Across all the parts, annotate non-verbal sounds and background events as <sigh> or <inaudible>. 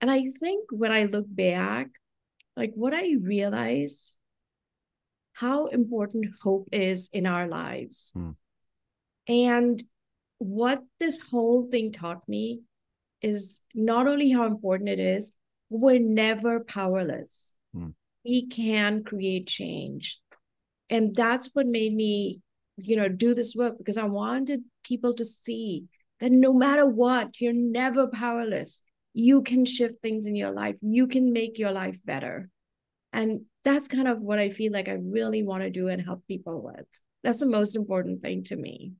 And I think when I look back, like what I realized how important hope is in our lives. Mm. And what this whole thing taught me is not only how important it is, we're never powerless. Mm. We can create change. And that's what made me, you know, do this work because I wanted people to see that no matter what, you're never powerless. You can shift things in your life, you can make your life better. And that's kind of what I feel like I really want to do and help people with. That's the most important thing to me.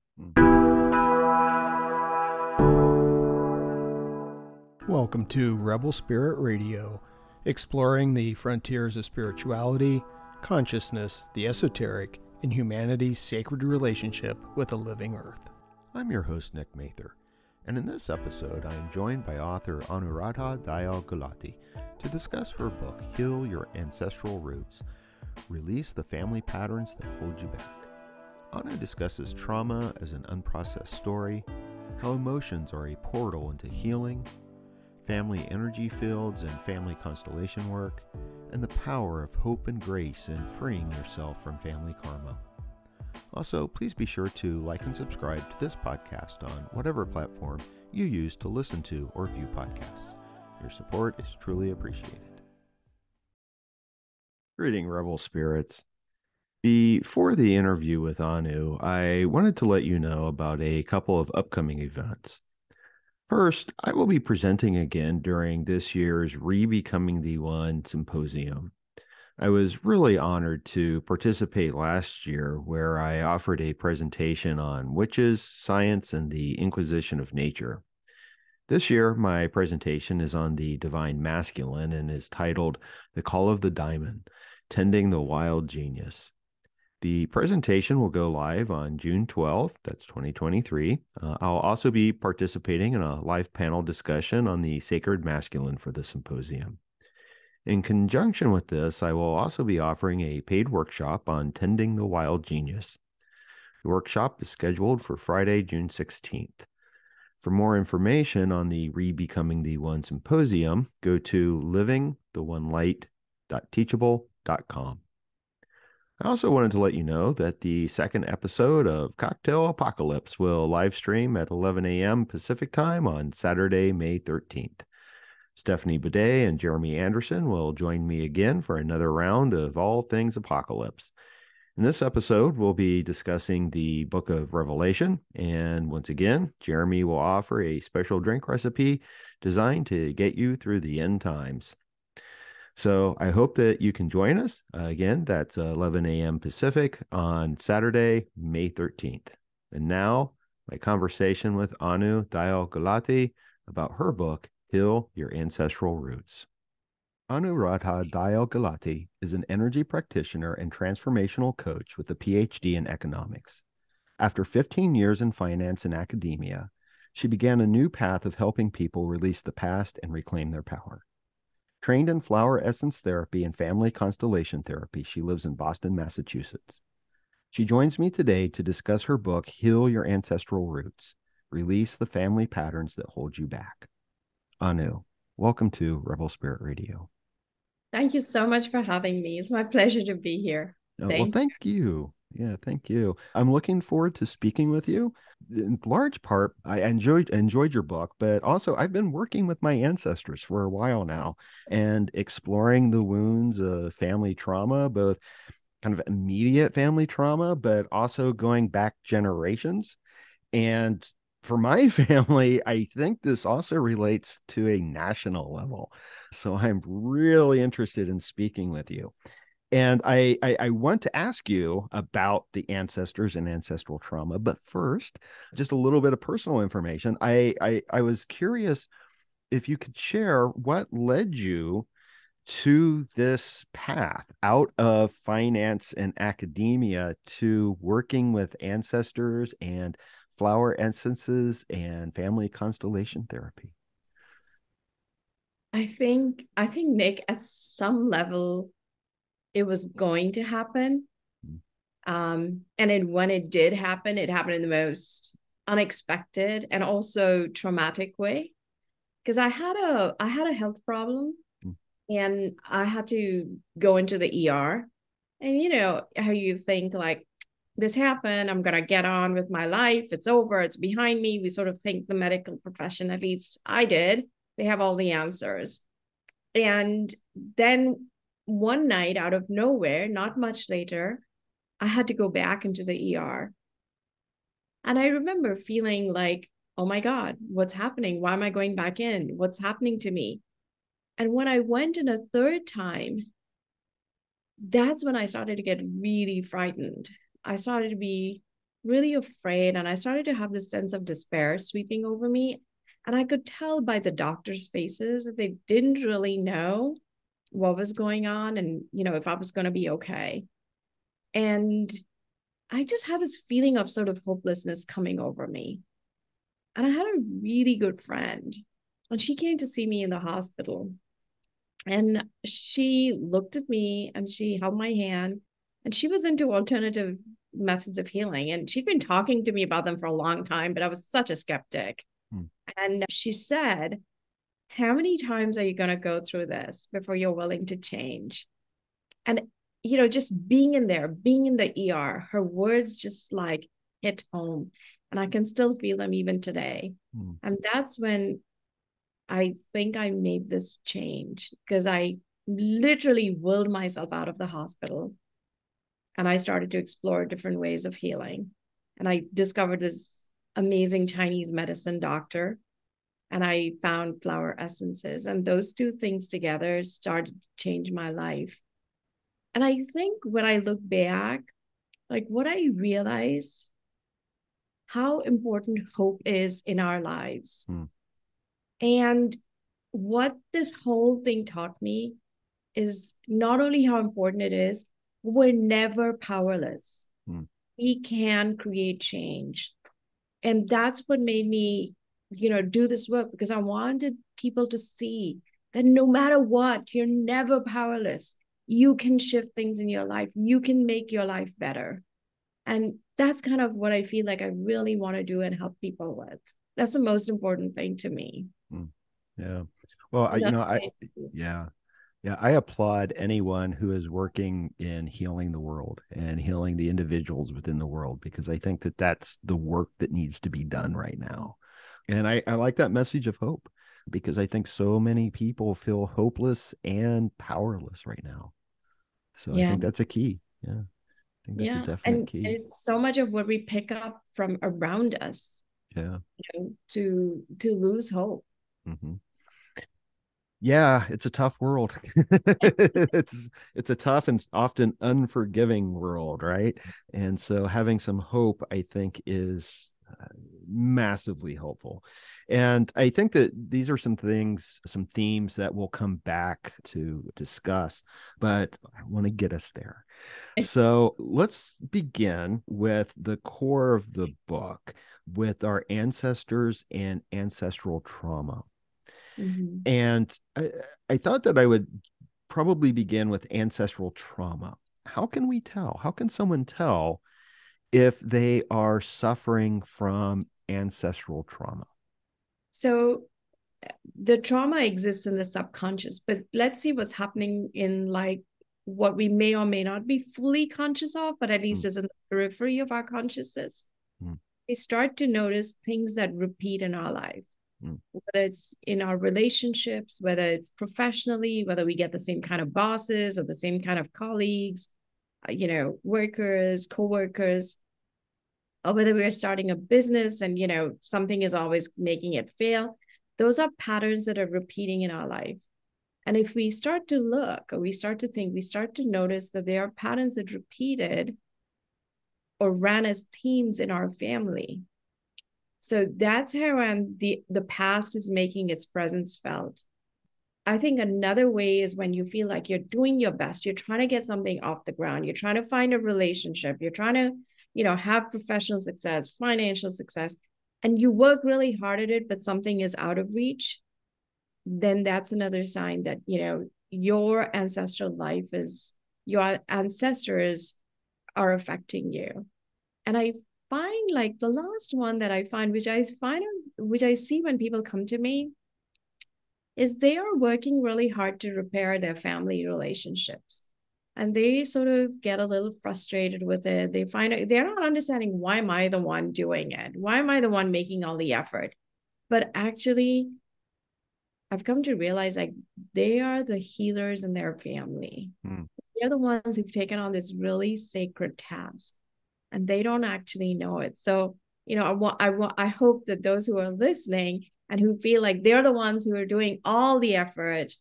Welcome to Rebel Spirit Radio, exploring the frontiers of spirituality, consciousness, the esoteric, and humanity's sacred relationship with the living earth. I'm your host, Nick Mather, and in this episode, I am joined by author Anuradha Dayal Gulati to discuss her book, Heal Your Ancestral Roots Release the Family Patterns That Hold You Back. Anu discusses trauma as an unprocessed story, how emotions are a portal into healing, family energy fields and family constellation work, and the power of hope and grace in freeing yourself from family karma. Also, please be sure to like and subscribe to this podcast on whatever platform you use to listen to or view podcasts. Your support is truly appreciated. Greeting, Rebel Spirits. Before the interview with Anu, I wanted to let you know about a couple of upcoming events. First, I will be presenting again during this year's Re Becoming the One symposium. I was really honored to participate last year, where I offered a presentation on witches, science, and the Inquisition of Nature. This year, my presentation is on the divine masculine and is titled The Call of the Diamond Tending the Wild Genius. The presentation will go live on June 12th, that's 2023. Uh, I'll also be participating in a live panel discussion on the sacred masculine for the symposium. In conjunction with this, I will also be offering a paid workshop on tending the wild genius. The workshop is scheduled for Friday, June 16th. For more information on the Rebecoming the One Symposium, go to livingtheonelight.teachable.com. I also wanted to let you know that the second episode of Cocktail Apocalypse will live stream at 11 a.m. Pacific time on Saturday, May 13th. Stephanie Bidet and Jeremy Anderson will join me again for another round of all things apocalypse. In this episode, we'll be discussing the book of Revelation. And once again, Jeremy will offer a special drink recipe designed to get you through the end times. So I hope that you can join us. Uh, again, that's 11 a.m. Pacific on Saturday, May 13th. And now, my conversation with Anu Dayal Gulati about her book, Heal Your Ancestral Roots. Anuradha Dayal Gulati is an energy practitioner and transformational coach with a PhD in economics. After 15 years in finance and academia, she began a new path of helping people release the past and reclaim their power. Trained in flower essence therapy and family constellation therapy, she lives in Boston, Massachusetts. She joins me today to discuss her book, Heal Your Ancestral Roots Release the Family Patterns That Hold You Back. Anu, welcome to Rebel Spirit Radio. Thank you so much for having me. It's my pleasure to be here. Uh, thank well, thank you. Yeah, thank you. I'm looking forward to speaking with you. In large part, I enjoyed enjoyed your book, but also I've been working with my ancestors for a while now and exploring the wounds of family trauma, both kind of immediate family trauma, but also going back generations. And for my <laughs> family, I think this also relates to a national level. So I'm really interested in speaking with you. And I, I, I want to ask you about the ancestors and ancestral trauma. But first, just a little bit of personal information. I, I, I was curious if you could share what led you to this path out of finance and academia to working with ancestors and flower essences and family constellation therapy? I think I think Nick at some level it was going to happen. Hmm. Um, and then when it did happen, it happened in the most unexpected and also traumatic way. because I had a I had a health problem mm. and I had to go into the ER. And you know how you think like this happened, I'm gonna get on with my life, it's over, it's behind me. We sort of think the medical profession, at least I did, they have all the answers. And then one night out of nowhere, not much later, I had to go back into the ER. And I remember feeling like, oh my God, what's happening? Why am I going back in? What's happening to me? And when I went in a third time, that's when I started to get really frightened. I started to be really afraid and I started to have this sense of despair sweeping over me. And I could tell by the doctors' faces that they didn't really know what was going on and, you know, if I was going to be okay. And I just had this feeling of sort of hopelessness coming over me. And I had a really good friend, and she came to see me in the hospital. And she looked at me and she held my hand, and she was into alternative methods of healing. And she'd been talking to me about them for a long time, but I was such a skeptic. Hmm. And she said, How many times are you going to go through this before you're willing to change? And, you know, just being in there, being in the ER, her words just like hit home. And I can still feel them even today. Hmm. And that's when I think I made this change because I literally willed myself out of the hospital and I started to explore different ways of healing. And I discovered this amazing Chinese medicine doctor and I found flower essences. And those two things together started to change my life. And I think when I look back, like what I realized how important hope is in our lives. Hmm. And what this whole thing taught me is not only how important it is, we're never powerless. Hmm. We can create change. And that's what made me, you know, do this work because I wanted people to see that no matter what, you're never powerless. You can shift things in your life. You can make your life better. And that's kind of what I feel like I really want to do and help people with. That's the most important thing to me. Hmm. Yeah. Well, I, you know, I, yeah. Yeah, I applaud anyone who is working in healing the world and healing the individuals within the world because I think that that's the work that needs to be done right now. And I, I like that message of hope because I think so many people feel hopeless and powerless right now. So yeah. I think that's a key. Yeah. I think that's yeah. a definite and key. It's so much of what we pick up from around us. Yeah. You know, to to lose hope. Mm-hmm yeah it's a tough world. <laughs> It's it's a tough and often unforgiving world right? And so having some hope i think is uh, massively helpful. And i think that these are some things some themes that we'll come back to discuss but i want to get us there. So let's begin with the core of the book with our ancestors and ancestral trauma Mm-hmm. And I, I thought that I would probably begin with ancestral trauma. How can we tell? How can someone tell if they are suffering from ancestral trauma? So the trauma exists in the subconscious, but let's see what's happening in like what we may or may not be fully conscious of, but at least mm. is in the periphery of our consciousness. Mm. We start to notice things that repeat in our life. Mm. Whether it's in our relationships, whether it's professionally, whether we get the same kind of bosses or the same kind of colleagues, uh, you know, workers, co-workers, or whether we're starting a business and you know something is always making it fail. Those are patterns that are repeating in our life. And if we start to look or we start to think, we start to notice that there are patterns that repeated or ran as themes in our family so that's how um, the the past is making its presence felt. I think another way is when you feel like you're doing your best, you're trying to get something off the ground, you're trying to find a relationship, you're trying to, you know, have professional success, financial success, and you work really hard at it, but something is out of reach, then that's another sign that, you know, your ancestral life is your ancestors are affecting you. And I find like the last one that I find, which I find, which I see when people come to me, is they are working really hard to repair their family relationships. And they sort of get a little frustrated with it. They find out they're not understanding why am i the one doing it? Why am i the one making all the effort? But actually i've come to realize like they are the healers in their family. Mm. they're the ones who've taken on this really sacred task and they don't actually know it so you know i want i want i hope that those who are listening and who feel like they're the ones who are doing all the effort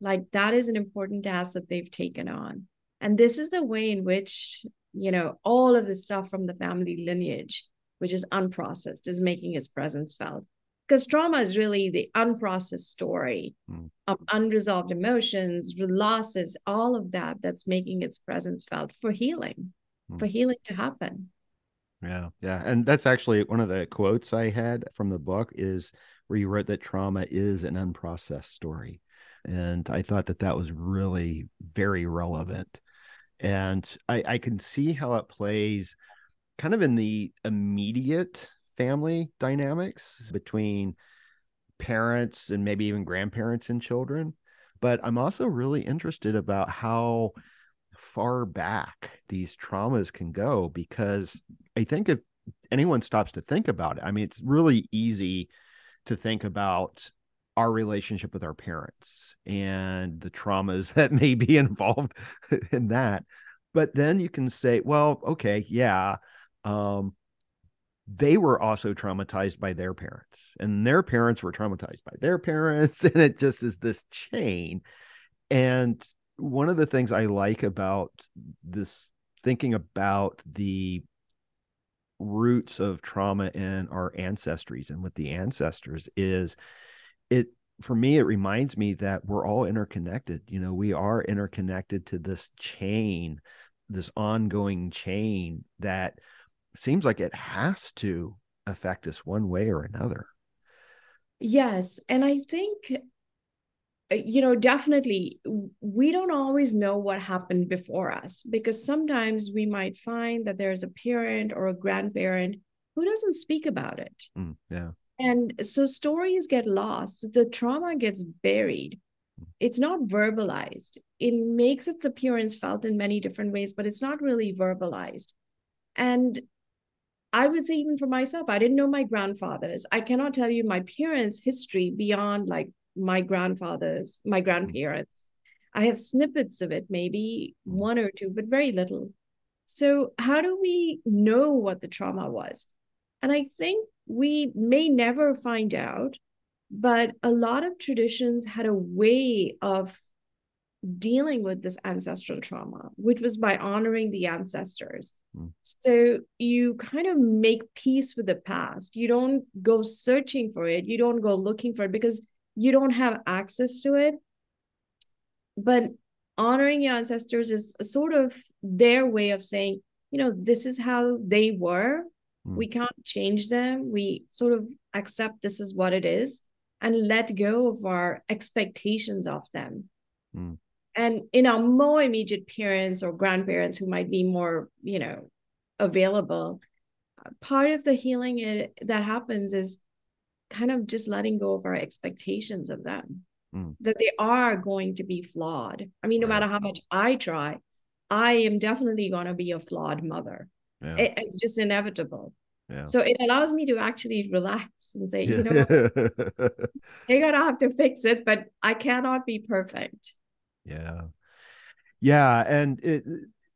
like that is an important task that they've taken on and this is the way in which you know all of the stuff from the family lineage which is unprocessed is making its presence felt because trauma is really the unprocessed story mm. of unresolved emotions losses all of that that's making its presence felt for healing. For mm-hmm. healing to happen. Yeah yeah and that's actually one of the quotes i had from the book is where you wrote that trauma is an unprocessed story and i thought that that was really very relevant and i i can see how it plays kind of in the immediate family dynamics between parents and maybe even grandparents and children but i'm also really interested about how far back these traumas can go because I think if anyone stops to think about it, I mean, it's really easy to think about our relationship with our parents and the traumas <laughs> that may be involved <laughs> in that. But then you can say, well, okay, yeah, um, they were also traumatized by their parents, and their parents were traumatized by their parents, <laughs> and it just is this chain. And one of the things I like about this thinking about the roots of trauma in our ancestries and with the ancestors is it for me it reminds me that we're all interconnected. You know we are interconnected to this chain this ongoing chain that seems like it has to affect us one way or another. Yes and i think you know definitely we don't always know what happened before us because sometimes we might find that there's a parent or a grandparent who doesn't speak about it. Mm, yeah. And so stories get lost the trauma gets buried. Mm. it's not verbalized. It makes its appearance felt in many different ways but it's not really verbalized. And I would say even for myself, I didn't know my grandfathers. I cannot tell you my parents' history beyond like my grandfathers, my grandparents. I have snippets of it, maybe one or two, but very little. So, how do we know what the trauma was? And I think we may never find out, but a lot of traditions had a way of dealing with this ancestral trauma, which was by honoring the ancestors. Mm. So you kind of make peace with the past. You don't go searching for it, you don't go looking for it because you don't have access to it but honoring your ancestors is sort of their way of saying you know this is how they were mm. we can't change them we sort of accept this is what it is and let go of our expectations of them mm. and in our more immediate parents or grandparents who might be more you know available part of the healing it, that happens is kind of just letting go of our expectations of them mm. that they are going to be flawed i mean no right. matter how much i try i am definitely going to be a flawed mother yeah. it, it's just inevitable yeah. so it allows me to actually relax and say you know <laughs> they're gonna have to fix it but i cannot be perfect yeah yeah and it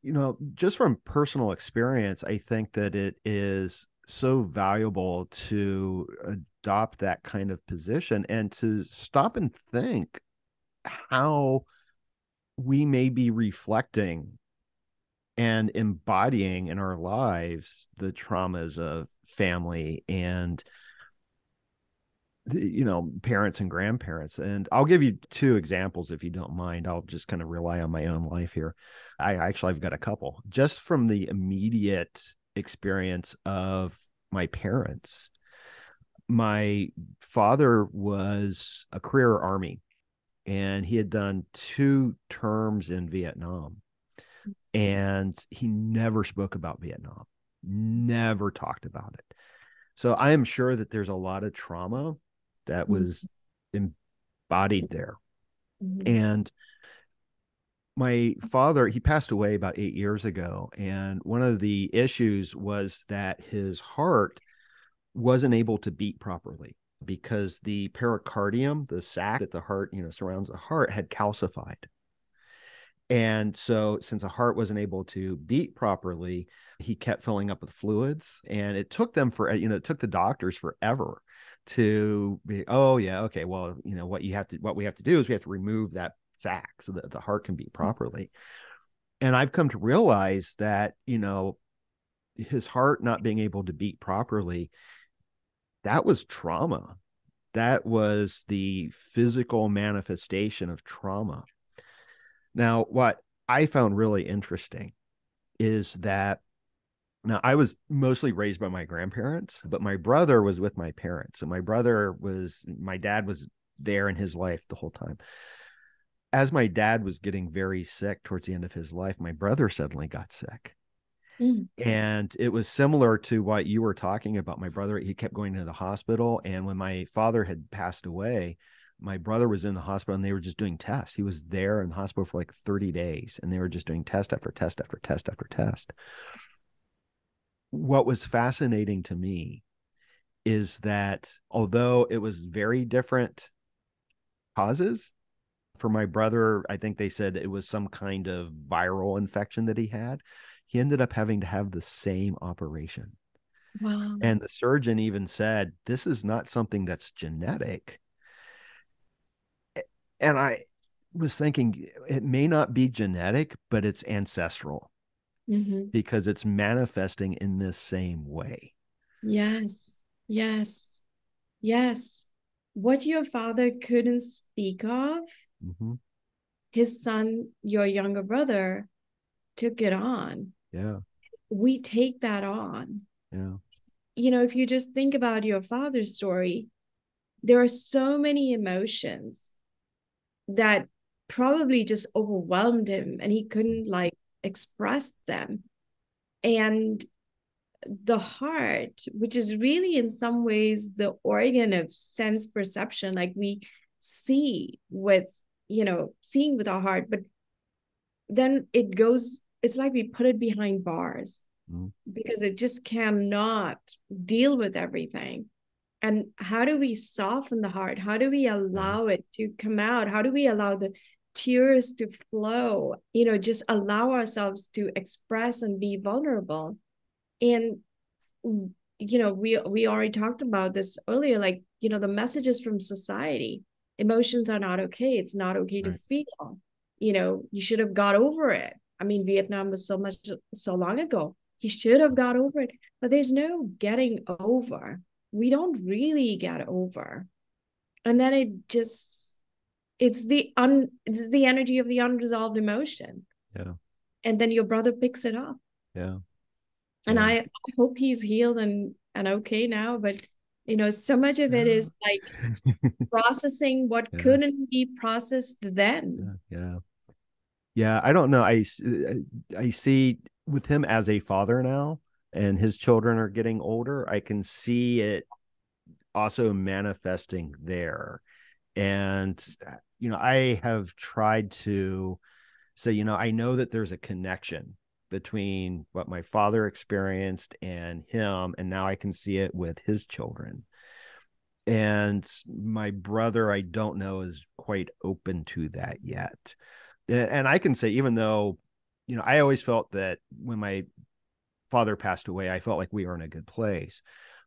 you know just from personal experience i think that it is so valuable to adopt that kind of position and to stop and think how we may be reflecting and embodying in our lives the traumas of family and you know parents and grandparents. And i'll give you two examples if you don't mind. I'll just kind of rely on my own life here. I actually i've got a couple. Just from the immediate experience of my parents. My father was a career army and he had done two terms in Vietnam and he never spoke about Vietnam, never talked about it. So I am sure that there's a lot of trauma that mm-hmm. was bodied there. Mm-hmm. And my father, he passed away about eight years ago. And one of the issues was that his heart wasn't able to beat properly because the pericardium, the sac that the heart, you know, surrounds the heart, had calcified. And so, since the heart wasn't able to beat properly, he kept filling up with fluids. And it took them for, you know, it took the doctors forever to be, oh, yeah, okay, well, you know, what you have to, what we have to do is we have to remove that sac so that the heart can beat hmm. properly. And I've come to realize that, you know, his heart not being able to beat properly, that was trauma. That was the physical manifestation of trauma now, what I found really interesting is that now I was mostly raised by my grandparents, but my brother was with my parents. And my brother was, my dad was there in his life the whole time. As my dad was getting very sick towards the end of his life, my brother suddenly got sick. Mm. And it was similar to what you were talking about. My brother, he kept going to the hospital. And when my father had passed away, my brother was in the hospital and they were just doing tests. He was there in the hospital for like 30 days and they were just doing test after test after test after test. What was fascinating to me is that although it was very different causes, for my brother, I think they said it was some kind of viral infection that he had. He ended up having to have the same operation. Wow. And the surgeon even said, This is not something that's genetic and I was thinking it may not be genetic, but it's ancestral mm-hmm. because it's manifesting in this same way. Yes, yes, yes. What your father couldn't speak of, mm-hmm. his son, your younger brother, took it on. Yeah. We take that on. Yeah. You know, if you just think about your father's story, there are so many emotions that probably just overwhelmed him and he couldn't mm. like express them and the heart which is really in some ways the organ of sense perception like we see with you know seeing with our heart but then it goes it's like we put it behind bars mm. because it just cannot deal with everything. And how do we soften the heart? How do we mm-hmm. allow it to come out? How do we allow the tears to flow? You know just allow ourselves to express and be vulnerable. And you know we we already talked about this earlier like you know the messages from society emotions are not okay. It's not okay right. to feel. You know you should have got over it i mean vietnam was so much so long ago. He should have got over it but there's no getting over. We don't really get over. And then it just it's the un it's the energy of the unresolved emotion. Yeah. And then your brother picks it up. Yeah. And yeah. I, I hope he's healed and and okay now but you know so much of it is like <laughs> processing what yeah. couldn't be processed then. Yeah, yeah yeah i don't know i i see with him as a father now and his children are getting older, I can see it also manifesting there. And, you know, I have tried to say, you know, I know that there's a connection between what my father experienced and him. And now I can see it with his children. And my brother, I don't know, is quite open to that yet. And I can say, even though, you know, I always felt that when my father passed away, I felt like we were in a good place.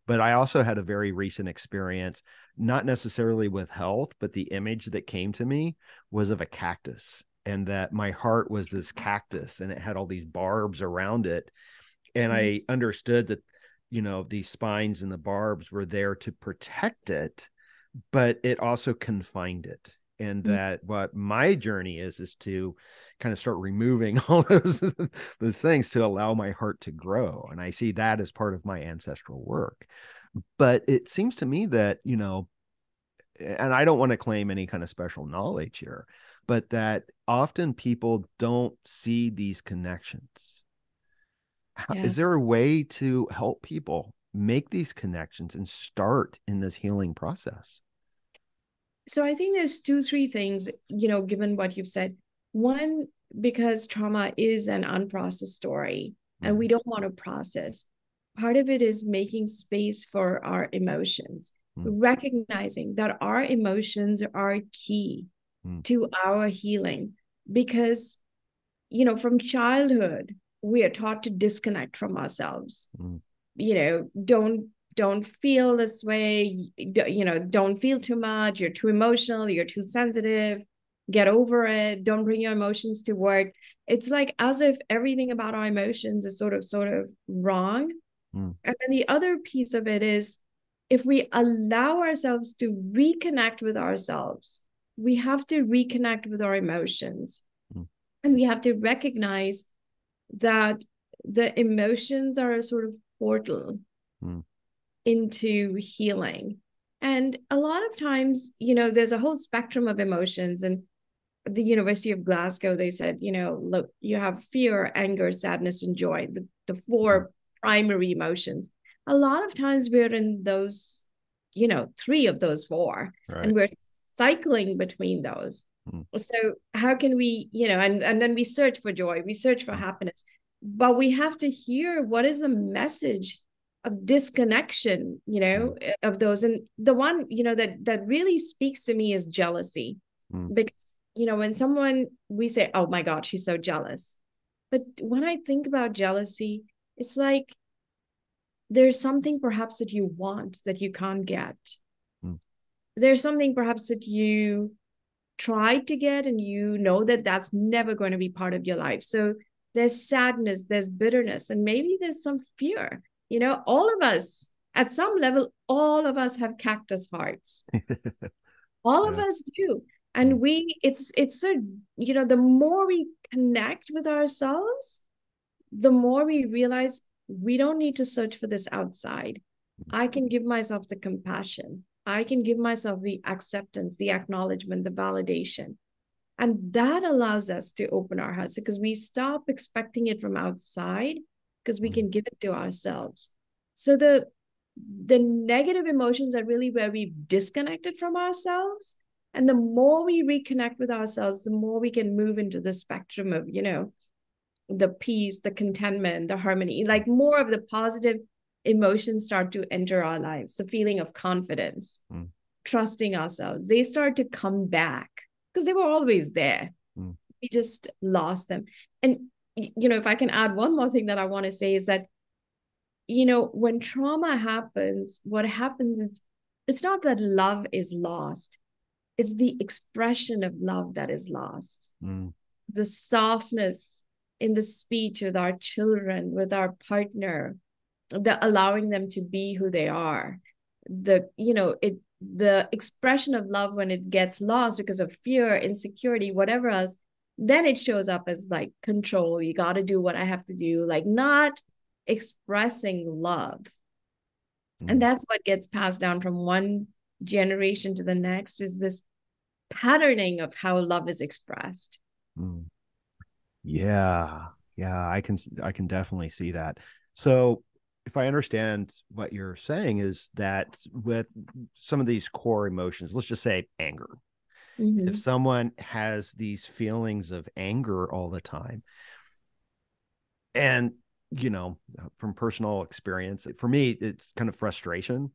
But I also had a very recent experience, not necessarily with health, but the image that came to me was of a cactus and that my heart was this cactus and it had all these barbs around it. And mm-hmm. I understood that, you know, these spines and the barbs were there to protect it, but it also confined it. And mm-hmm. that what my journey is, is to kind of start removing <laughs> all those those things to allow my heart to grow and i see that as part of my ancestral work but it seems to me that you know and i don't want to claim any kind of special knowledge here but that often people don't see these connections yeah. is there a way to help people make these connections and start in this healing process so I think there's two, three things, you know, given what you've said. One, because trauma is an unprocessed story and we mm-hmm. don't want to process. Part of it is making space for our emotions, mm. recognizing that our emotions are key mm. to our healing because, you know, from childhood, we are taught to disconnect from ourselves. Mm. You know, don't don't feel this way you know don't feel too much you're too emotional you're too sensitive get over it don't bring your emotions to work. It's like as if everything about our emotions is sort of sort of wrong. Mm. and then the other piece of it is if we allow ourselves to reconnect with ourselves we have to reconnect with our emotions. Mm. and we have to recognize that the emotions are a sort of portal. Mm into healing. And a lot of times, you know, there's a whole spectrum of emotions. And the University of Glasgow, they said, you know, look, you have fear, anger, sadness, and joy, the, the four primary emotions. A lot of times we're in those, you know, three of those four, right. and we're cycling between those. Mm. So how can we, you know, and, and then we search for joy, we search for mm. happiness, but we have to hear what is the message of disconnection you know mm. of those and the one you know that that really speaks to me is jealousy mm. because you know when someone we say oh my god she's so jealous but when i think about jealousy it's like there's something perhaps that you want that you can't get mm. there's something perhaps that you tried to get and you know that that's never going to be part of your life so there's sadness there's bitterness and maybe there's some fear you know all of us at some level all of us have cactus hearts. <laughs> All yeah. of us do. And we it's it's a you know the more we connect with ourselves the more we realize we don't need to search for this outside. I can give myself the compassion. I can give myself the acceptance the acknowledgement the validation. And that allows us to open our hearts because we stop expecting it from outside because we can give it to ourselves. So the the negative emotions are really where we've disconnected from ourselves. And the more we reconnect with ourselves the more we can move into the spectrum of you know the peace the contentment the harmony like more of the positive emotions start to enter our lives the feeling of confidence mm. trusting ourselves. They start to come back because they were always there. Mm. we just lost them. And you know, if I can add one more thing that I want to say is that, you know, when trauma happens, what happens is it's not that love is lost, it's the expression of love that is lost. Mm. The softness in the speech with our children, with our partner, the allowing them to be who they are. The, you know, it the expression of love when it gets lost because of fear, insecurity, whatever else, then it shows up as like control. You got to do what i have to do. Like not expressing love. Mm. and that's what gets passed down from one generation to the next is this patterning of how love is expressed. Mm. yeah. Yeah i can i can definitely see that. So if i understand what you're saying is that with some of these core emotions let's just say anger Mm-hmm. If someone has these feelings of anger all the time, and you know, from personal experience, for me, it's kind of frustration.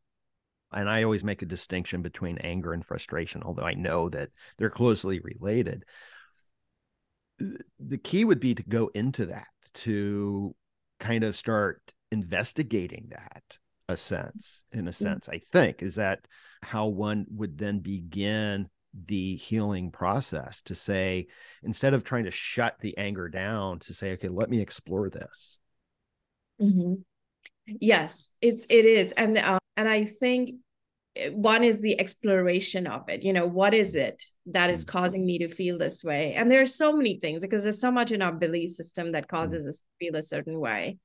And I always make a distinction between anger and frustration, although I know that they're closely related. The key would be to go into that, to kind of start investigating that a sense in a mm-hmm. sense i think is that how one would then begin the healing process to say instead of trying to shut the anger down to say okay let me explore this mm-hmm. yes it's it is and uh, and i think eh, one is the exploration of it you know what is it that is mm-hmm. causing me to feel this way and there are so many things because there's so much in our belief system that mm-hmm. causes mm-hmm. us to feel a certain way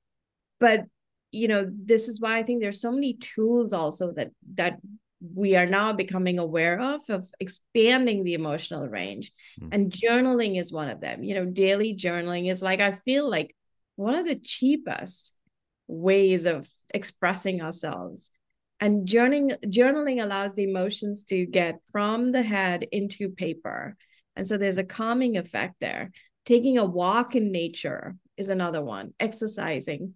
but you know this is why i think there's so many tools also that that we are now becoming aware of of expanding the emotional range mm. and journaling is one of them you know daily journaling is like i feel like one of the cheapest ways of expressing ourselves And journaling, journaling allows the emotions to get from the head into paper. And so there's a calming effect there. Taking a walk in nature is another one, exercising.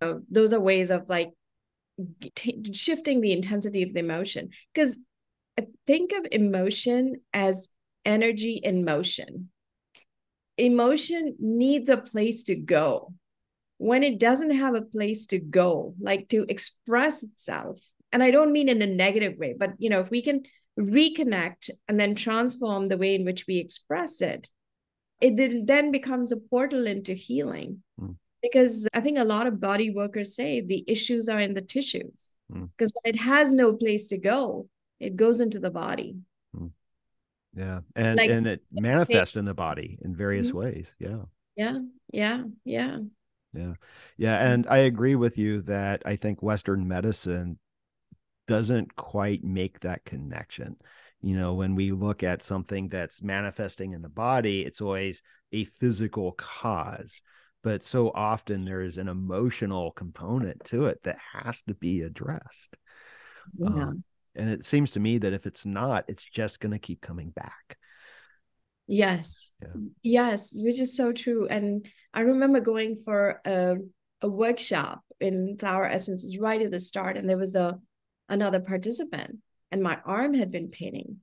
Uh, those are ways of like t- shifting the intensity of the emotion. Because think of emotion as energy in motion. Emotion needs a place to go. When it doesn't have a place to go, like to express itself, and I don't mean in a negative way, but you know, if we can reconnect and then transform the way in which we express it, it then becomes a portal into healing. Mm. Because I think a lot of body workers say the issues are in the tissues. Mm. Because when it has no place to go, it goes into the body. Mm. Yeah. And like, and it manifests in the body in various mm-hmm. ways. Yeah. Yeah. Yeah. Yeah. Yeah. Yeah. And I agree with you that I think Western medicine doesn't quite make that connection. You know, when we look at something that's manifesting in the body, it's always a physical cause. But so often there is an emotional component to it that has to be addressed. Yeah. Um, and it seems to me that if it's not, it's just going to keep coming back. Yes. Yeah. Yes, which is so true. And I remember going for a, a workshop in flower essences right at the start, and there was a another participant, and my arm had been paining.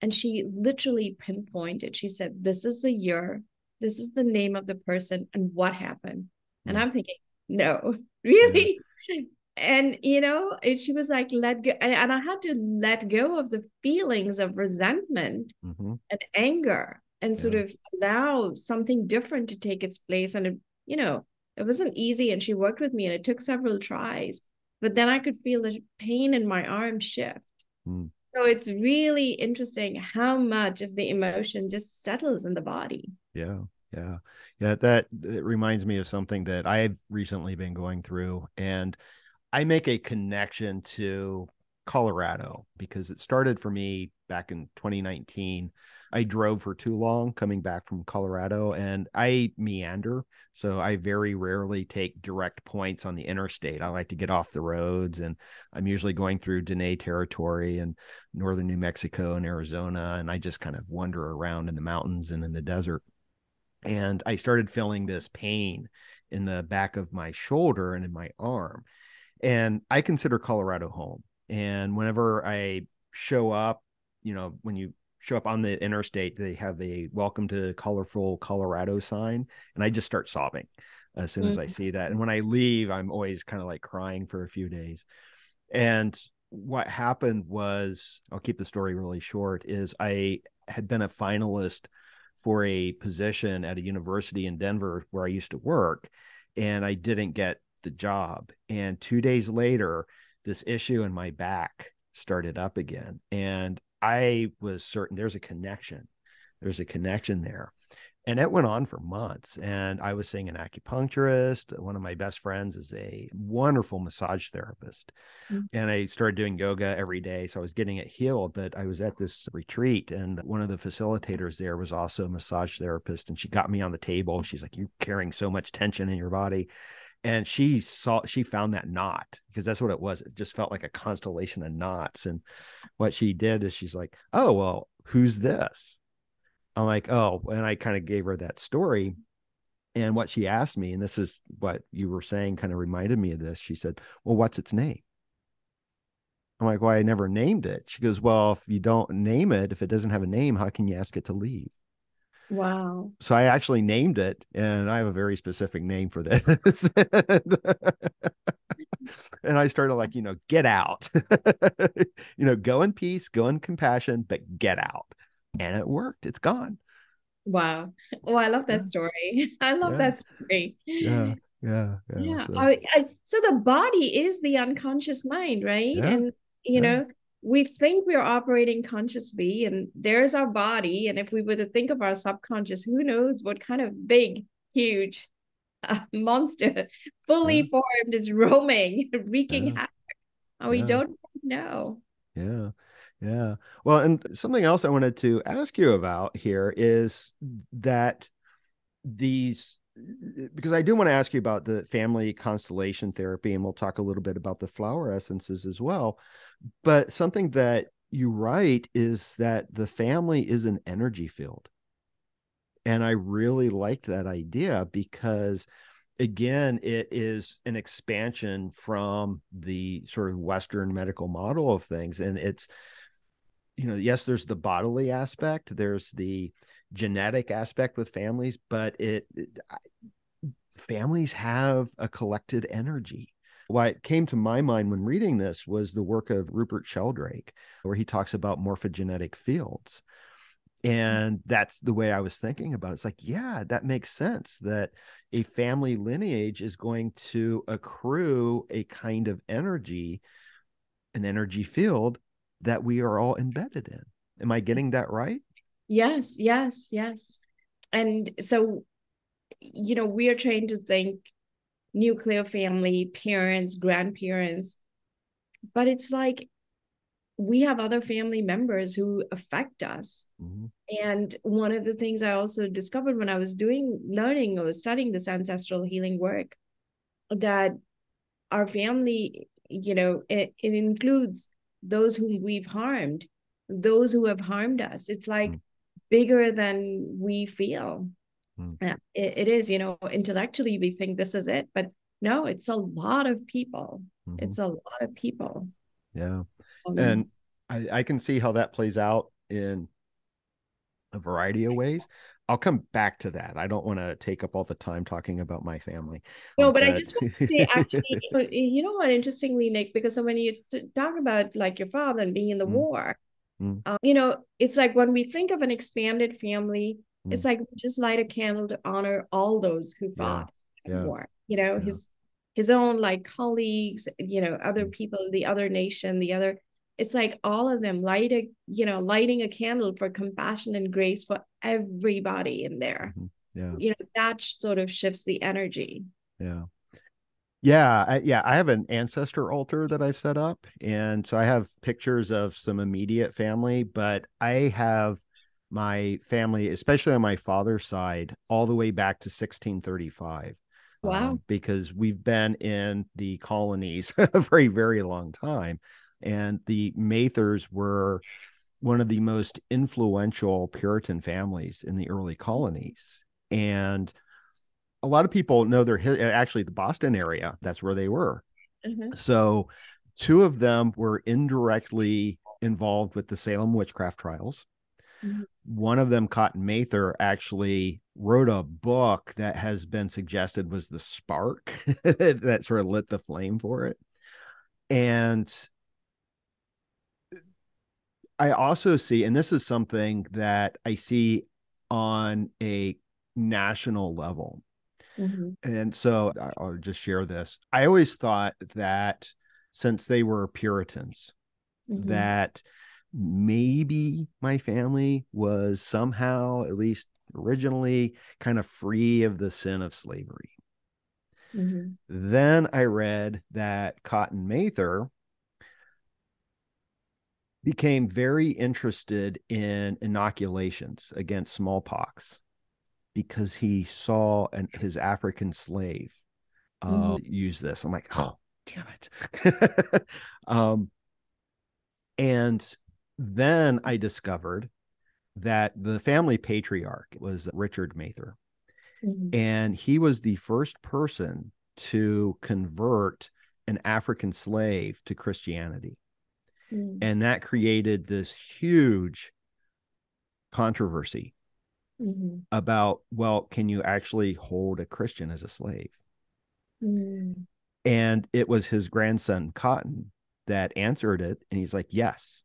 And she literally pinpointed, she said, This is the year, this is the name of the person, and what happened. And mm. I'm thinking, No, <laughs> really? And you know she was like let go and i had to let go of the feelings of resentment mm-hmm. and anger and yeah. sort of allow something different to take its place and it, you know it wasn't easy and she worked with me and it took several tries but then i could feel the pain in my arm shift mm. so it's really interesting how much of the emotion just settles in the body yeah yeah yeah that it reminds me of something that i've recently been going through and I make a connection to Colorado because it started for me back in 2019. I drove for too long coming back from Colorado and I meander. So I very rarely take direct points on the interstate. I like to get off the roads and I'm usually going through Diné territory and northern New Mexico and Arizona. And I just kind of wander around in the mountains and in the desert. And I started feeling this pain in the back of my shoulder and in my arm. And I consider Colorado home. And whenever I show up, you know, when you show up on the interstate, they have a welcome to colorful Colorado sign. And I just start sobbing as soon mm-hmm. as I mm-hmm. see that. And when I leave, I'm always kind of like crying for a few days. And what happened was, I'll keep the story really short, is I had been a finalist for a position at a university in Denver where I used to work. And I didn't get the job. And two days later, this issue in my back started up again. And I was certain there's a connection. There's a connection there. And it went on for months. And I was seeing an acupuncturist. One of my best friends is a wonderful massage therapist. Mm-hmm. And I started doing yoga every day. So I was getting it healed. But I was at this retreat, and one of the facilitators there was also a massage therapist. And she got me on the table. She's like, You're carrying so much tension in your body and she saw she found that knot because that's what it was it just felt like a constellation of knots and what she did is she's like oh well who's this i'm like oh and i kind of gave her that story and what she asked me and this is what you were saying kind of reminded me of this she said well what's its name i'm like well i never named it she goes well if you don't name it if it doesn't have a name how can you ask it to leave Wow. So I actually named it and I have a very specific name for this. <laughs> and I started like, you know, get out. <laughs> you know, go in peace, go in compassion, but get out. And it worked. It's gone. Wow. Oh, I love that story. <laughs> I love yeah. that story. Yeah. Yeah. Yeah. yeah. So. I, I, so the body is the unconscious mind, right? Yeah. And you know, we think we're operating consciously and there's our body and if we were to think of our subconscious who knows what kind of big huge <laughs> uh, monster fully yeah. formed is <laughs> roaming wreaking yeah. havoc and we yeah. don't know yeah yeah well and something else i wanted to ask you about here is that these because I do want to ask you about the family constellation therapy, and we'll talk a little bit about the flower essences as well. But something that you write is that the family is an energy field. And I really liked that idea because, again, it is an expansion from the sort of Western medical model of things. And it's, you know, yes, there's the bodily aspect, there's the genetic aspect with families, but it, it families have a collected energy what came to my mind when reading this was the work of Rupert Sheldrake, where he talks about morphogenetic fields. And that's the way I was thinking about it. It's like, yeah, that makes sense that a family lineage is going to accrue a kind of energy, an energy field that we are all embedded in. Am I getting that right? Yes, yes, yes. And so, you know, we are trained to think nuclear family, parents, grandparents. But it's like we have other family members who affect us. Mm-hmm. And one of the things I also discovered when I was doing learning or studying this ancestral healing work that our family, you know, it, it includes those whom we've harmed, those who have harmed us. It's like mm. bigger than we feel. Mm. Yeah, it, it is, you know, intellectually we think this is it, but no, it's a lot of people. Mm-hmm. It's a lot of people. Yeah. Um, and I, I can see how that plays out in a variety of ways. I'll come back to that. I don't want to take up all the time talking about my family. No, but, but... I just want to say, actually, <laughs> you know what? Interestingly, Nick, because when you talk about like your father and being in the mm. war, mm. Um, you know, it's like when we think of an expanded family, mm. it's like just light a candle to honor all those who fought yeah. yeah. war. You know, yeah. his his own like colleagues, you know, other mm. people, the other nation, the other it's like all of them light a you know lighting a candle for compassion and grace for everybody in there. Mm-hmm. yeah. You know that sort of shifts the energy. Yeah. Yeah I, yeah i have an ancestor altar that i've set up and so i have pictures of some immediate family but i have my family especially on my father's side all the way back to 1635 wow. um, because we've been in the colonies <laughs> a very very long time and the Mathers were one of the most influential Puritan families in the early colonies. And a lot of people know their actually the Boston area, that's where they were. Mm-hmm. So two of them were indirectly involved with the Salem witchcraft trials. Mm-hmm. One of them, Cotton Mather, actually wrote a book that has been suggested was the spark <laughs> that sort of lit the flame for it. And I also see, and this is something that I see on a national level. Mm-hmm. And so I'll just share this. I always thought that since they were Puritans, mm-hmm. that maybe my family was somehow, at least originally, kind of free of the sin of slavery. Mm-hmm. Then I read that Cotton Mather became very interested in inoculations against smallpox because he saw an, his African slave uh, mm-hmm. use this. I'm like, oh, damn it. <laughs> um, and then I discovered that the family patriarch was Richard Mather. Mm-hmm. And he was the first person to convert an African slave to Christianity. Mm. And that created this huge controversy mm-hmm. about, well, can you actually hold a Christian as a slave? Mm. And it was his grandson, Cotton, that answered it. And he's like, yes.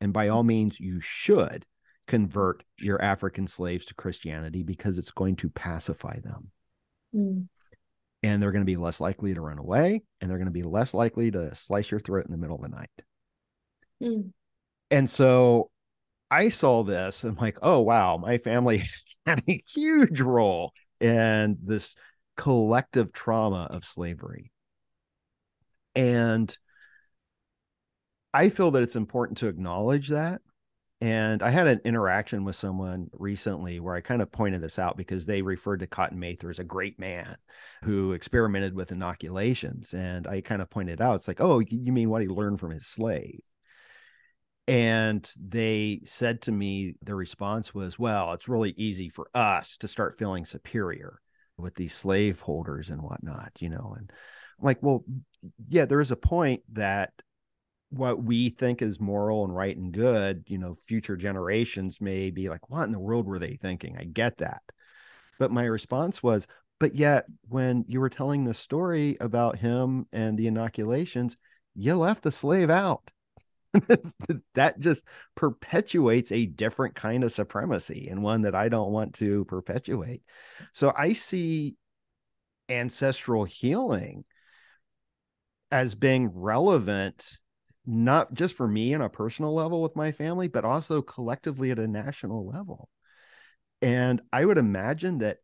And by all means, you should convert your African slaves to Christianity because it's going to pacify them. Mm. And they're going to be less likely to run away and they're going to be less likely to slice your throat in the middle of the night. Mm. And so I saw this and I'm like, oh wow, my family <laughs> had a huge role in this collective trauma of slavery. And I feel that it's important to acknowledge that And I had an interaction with someone recently where I kind of pointed this out because they referred to Cotton Mather as a great man who experimented with inoculations. And I kind of pointed out, it's like, oh, you mean what he learned from his slave? And they said to me, the response was, well, it's really easy for us to start feeling superior with these slave holders and whatnot, you know. And I'm like, well, yeah, there is a point that what we think is moral and right and good, you know, future generations may be like, what in the world were they thinking? I get that. But my response was, but yet when you were telling the story about him and the inoculations, you left the slave out. <laughs> that just perpetuates a different kind of supremacy and one that I don't want to perpetuate. So I see ancestral healing as being relevant not just for me on a personal level with my family but also collectively at a national level. And i would imagine that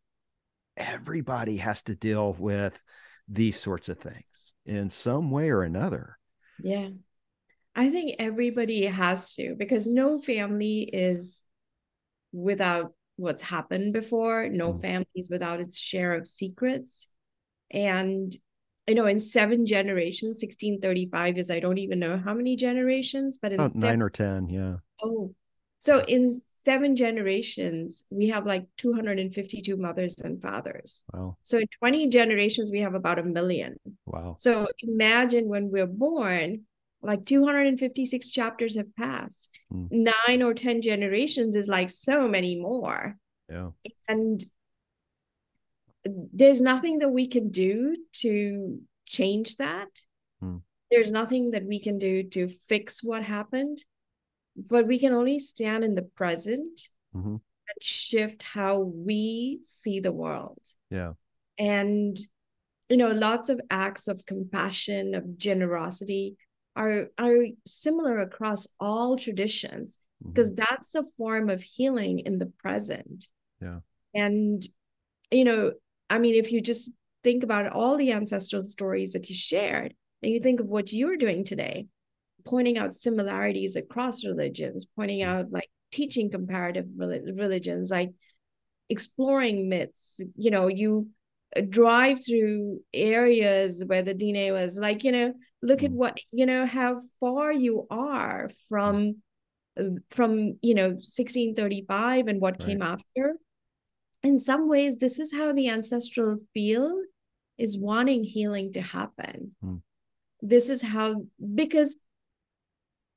everybody has to deal with these sorts of things in some way or another. Yeah I think everybody has to because no family is without what's happened before. No mm. family is without its share of secrets. And you know, in seven generations, 1635 is I don't even know how many generations, but in seven, nine or ten, yeah. Oh, so in seven generations, we have like 252 mothers and fathers. Wow. So in 20 generations, we have about a million. Wow. So imagine when we're born, like 256 chapters have passed mm. nine or ten generations is like so many more yeah and there's nothing that we can do to change that mm. there's nothing that we can do to fix what happened but we can only stand in the present mm-hmm. and shift how we see the world yeah and you know lots of acts of compassion of generosity are are similar across all traditions because mm-hmm. that's a form of healing in the present yeah and you know i mean if you just think about all the ancestral stories that you shared and you think of what you're doing today pointing out similarities across religions pointing mm-hmm. out like teaching comparative religions like exploring myths you know you drive through areas where the DNA was like, you know, look mm. at what, you know, how far you are from from you know 1635 and what right. came after in some ways this is how the ancestral field is wanting healing to happen mm. this is how because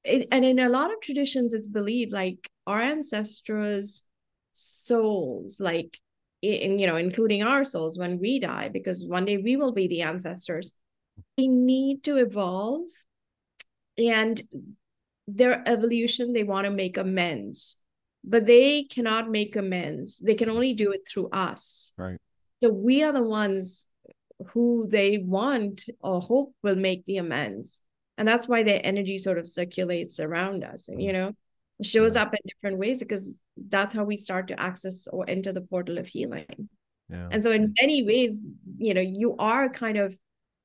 it, and in a lot of traditions it's believed like our ancestors souls like in, you know, including our souls when we die, because one day we will be the ancestors. They need to evolve and their evolution, they want to make amends, but they cannot make amends. They can only do it through us. Right. So we are the ones who they want or hope will make the amends. And that's why their energy sort of circulates around us. And, you mm. know, shows up in different ways because that's how we start to access or enter the portal of healing. Yeah. and so in many ways you know you are kind of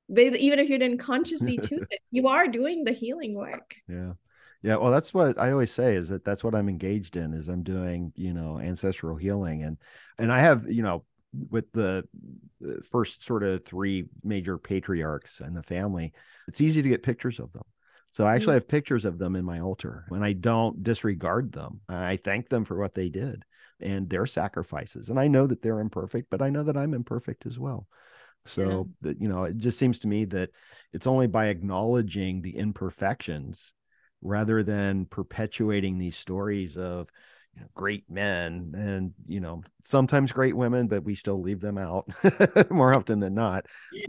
even if you didn't consciously <laughs> choose it you are doing the healing work. Yeah. Yeah well that's what i always say is that that's what i'm engaged in is i'm doing you know ancestral healing. And and i have you know with the first sort of three major patriarchs in the family it's easy to get pictures of them so I actually mm. have pictures of them in my altar and I don't disregard them. I thank them for what they did and their sacrifices. And I know that they're imperfect, but I know that I'm imperfect as well. So yeah. that you know, it just seems to me that it's only by acknowledging the imperfections rather than perpetuating these stories of great men and you know sometimes great women but we still leave them out <laughs> more often than not.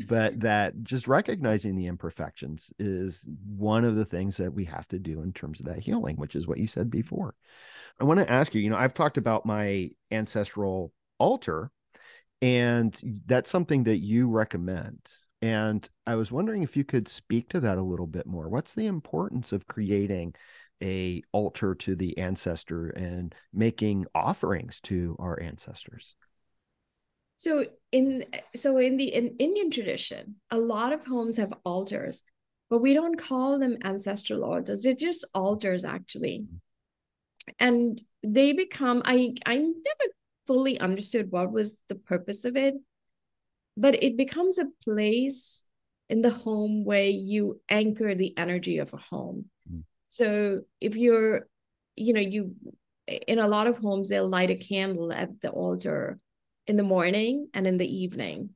But that just recognizing the imperfections is one of the things that we have to do in terms of that healing which is what you said before. I want to ask you you know i've talked about my ancestral altar and that's something that you recommend. And i was wondering if you could speak to that a little bit more. What's the importance of creating a altar to the ancestor and making offerings to our ancestors. So in so in the in indian tradition a lot of homes have altars but we don't call them ancestral altars. They're just altars actually. Mm-hmm. And they become i i never fully understood what was the purpose of it but it becomes a place in the home where you anchor the energy of a home. So if you're you know you in a lot of homes they'll light a candle at the altar in the morning and in the evening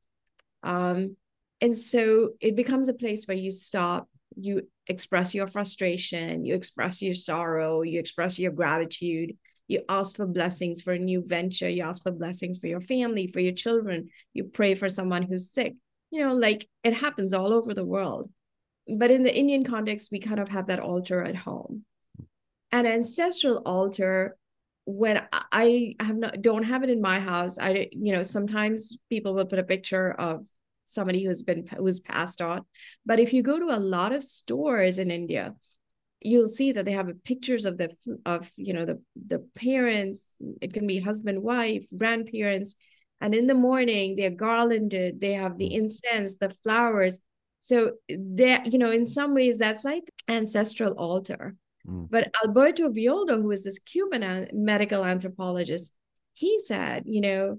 um and so it becomes a place where you stop you express your frustration, you express your sorrow, you express your gratitude, you ask for blessings for a new venture, you ask for blessings for your family, for your children, you pray for someone who's sick. You know, like it happens all over the world. But in the Indian context, we kind of have that altar at home. An ancestral altar, when I have not don't have it in my house, I you know, sometimes people will put a picture of somebody who's been who's passed on. But if you go to a lot of stores in india you'll see that they have pictures of the of you know the the parents. It can be husband wife grandparents. And in the morning they're garlanded. They have the mm. incense the flowers so they you know in some ways that's like ancestral altar mm. but alberto villoldo who is this cuban medical anthropologist he said you know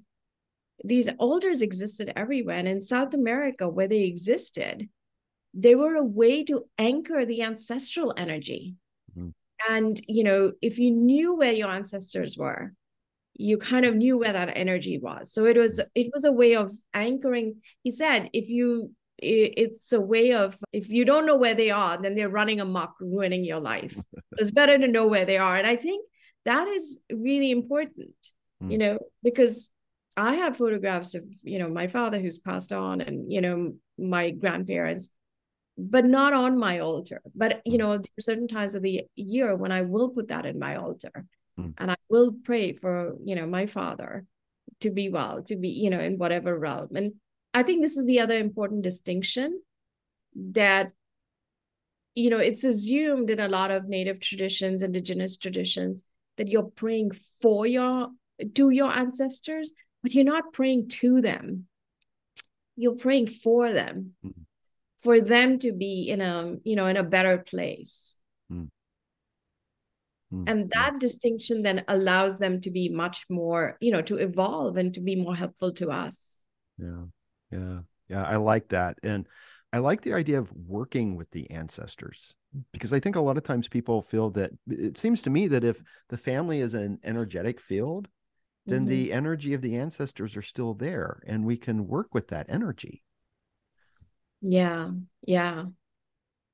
these altars existed everywhere. And in South America, where they existed, they were a way to anchor the ancestral energy. Mm-hmm. And, you know, if you knew where your ancestors were, you kind of knew where that energy was. So it was it was a way of anchoring. He said, if you it's a way of if you don't know where they are, then they're running amok, ruining your life. <laughs> it's better to know where they are. And I think that is really important, mm. you know, because I have photographs of, you know, my father who's passed on and, you know, my grandparents, but not on my altar. But, you know, there are certain times of the year when I will put that in my altar mm. and I will pray for, you know, my father to be well, to be, you know, in whatever realm. And I think this is the other important distinction that, you know, it's assumed in a lot of native traditions, indigenous traditions, that you're praying for your to your ancestors but you're not praying to them. You're praying for them. Mm-hmm. for them to be in a you know in a better place. Mm-hmm. and that distinction then allows them to be much more you know to evolve and to be more helpful to us. Yeah yeah yeah i like that and i like the idea of working with the ancestors because i think a lot of times people feel that it seems to me that if the family is an energetic field then mm-hmm. the energy of the ancestors are still there and we can work with that energy. Yeah. Yeah.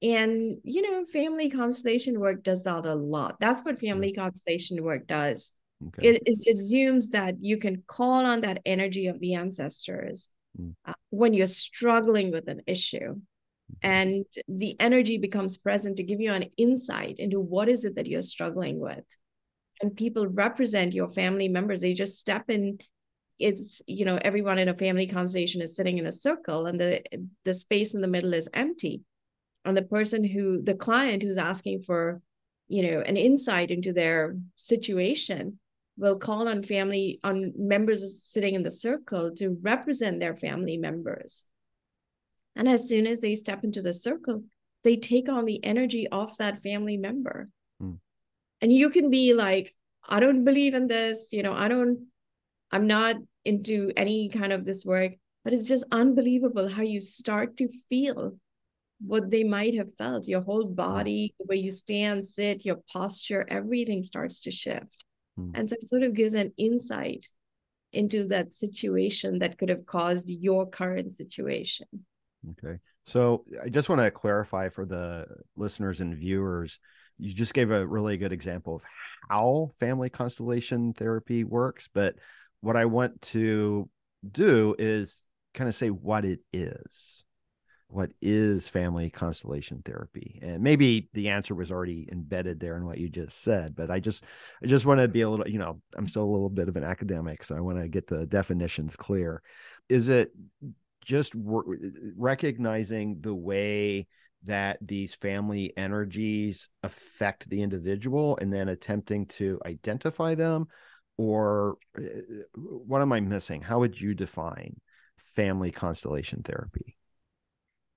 And, you know, family constellation work does that a lot. That's what family mm-hmm. constellation work does. Okay. It, it, assumes that you can call on that energy of the ancestors mm. when you're struggling with an issue. Mm-hmm. And the energy becomes present to give you an insight into what is it that you're struggling with and people represent your family members they just step in it's you know everyone in a family constellation is sitting in a circle and the the space in the middle is empty and the person who the client who's asking for you know an insight into their situation will call on family on members sitting in the circle to represent their family members. And as soon as they step into the circle they take on the energy of that family member. Hmm. And you can be like i don't believe in this you know i don't i'm not into any kind of this work. But it's just unbelievable how you start to feel what they might have felt. Your whole hmm. body the way you stand sit your posture everything starts to shift mm. and so it sort of gives an insight into that situation that could have caused your current situation. Okay. So i just want to clarify for the listeners and viewers you just gave a really good example of how family constellation therapy works but what i want to do is kind of say what it is what is family constellation therapy? And maybe the answer was already embedded there in what you just said but i just i just want to be a little you know i'm still a little bit of an academic so i want to get the definitions clear. Is it just re- recognizing the way that these family energies affect the individual and then attempting to identify them? Or uh, what am i missing? How would you define family constellation therapy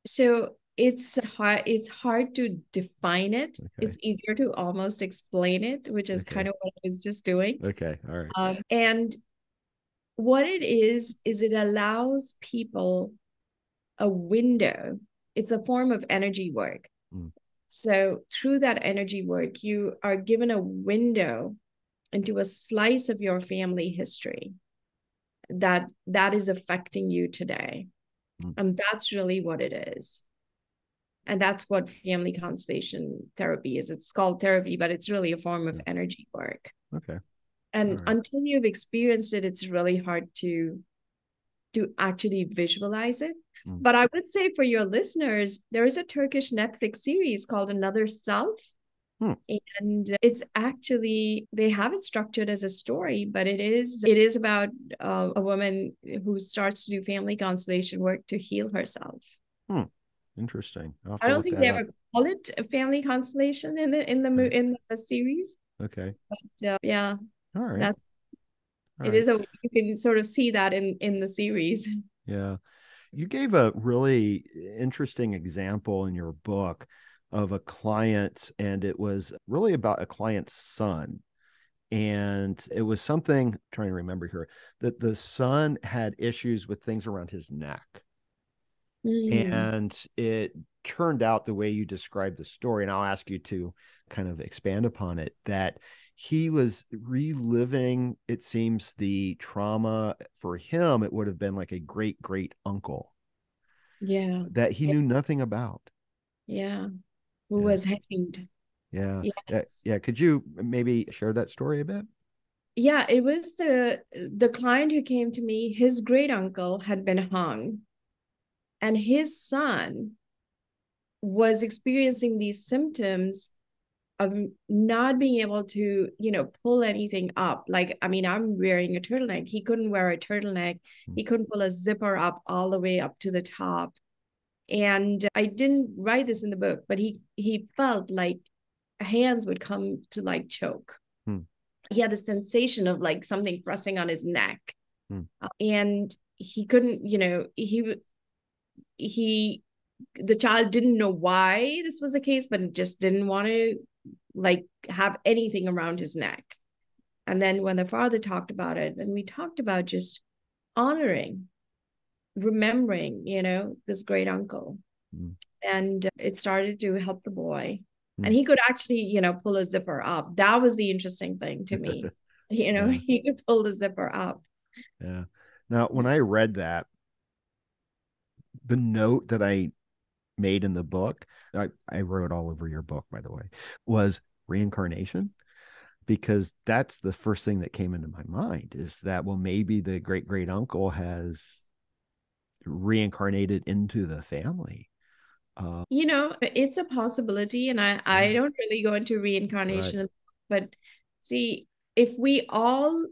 so it's hard it's hard to define it okay. it's easier to almost explain it which is okay. kind of what i was just doing okay all right um, and what it is is it allows people a window it's a form of energy work mm. so through that energy work you are given a window into a slice of your family history that that is affecting you today. And that's really what it is. And that's what family constellation therapy is. It's called therapy but it's really a form of energy work. Okay. And right. until you've experienced it it's really hard to to actually visualize it. Mm. but i would say for your listeners there is a turkish netflix series called another self Hmm. and it's actually they have it structured as a story but it is it is about uh, a woman who starts to do family constellation work to heal herself hmm. Interesting. I don't think they up. ever call it a family constellation in the in the okay. in the series. Okay. But uh, yeah. All right. That's All it right. is a you can sort of see that in in the series. <laughs> Yeah. You gave a really interesting example in your book of a client and it was really about a client's son and it was something I'm trying to remember here that the son had issues with things around his neck Mm. And it turned out the way you described the story, and I'll ask you to kind of expand upon it that he was reliving, it seems, the trauma for him, it would have been like a great great uncle. Yeah. That he knew nothing about. Yeah. Who yeah. was hanged. Yeah. Yes. Yeah. Yeah. Could you maybe share that story a bit? Yeah, it was the the client who came to me, his great uncle had been hung and his son was experiencing these symptoms of not being able to you know pull anything up like i mean i'm wearing a turtleneck he couldn't wear a turtleneck he hmm. couldn't pull a zipper up all the way up to the top and i didn't write this in the book but he he felt like hands would come to like choke hmm. he had the sensation of like something pressing on his neck hmm. and he couldn't you know he he the child didn't know why this was the case but just didn't want to like have anything around his neck and then when the father talked about it and we talked about just honoring remembering you know this great uncle. Mm. and it started to help the boy. Mm. and he could actually you know pull a zipper up. That was the interesting thing to me. <laughs> <laughs> You know yeah. he could pull the zipper up. Yeah. Now when i read that the note that I made in the book, I, I wrote all over your book, by the way, was reincarnation. Because that's the first thing that came into my mind is that well maybe the great great uncle has reincarnated into the family uh, you know it's a possibility and i yeah. i don't really go into reincarnation right. but see if we all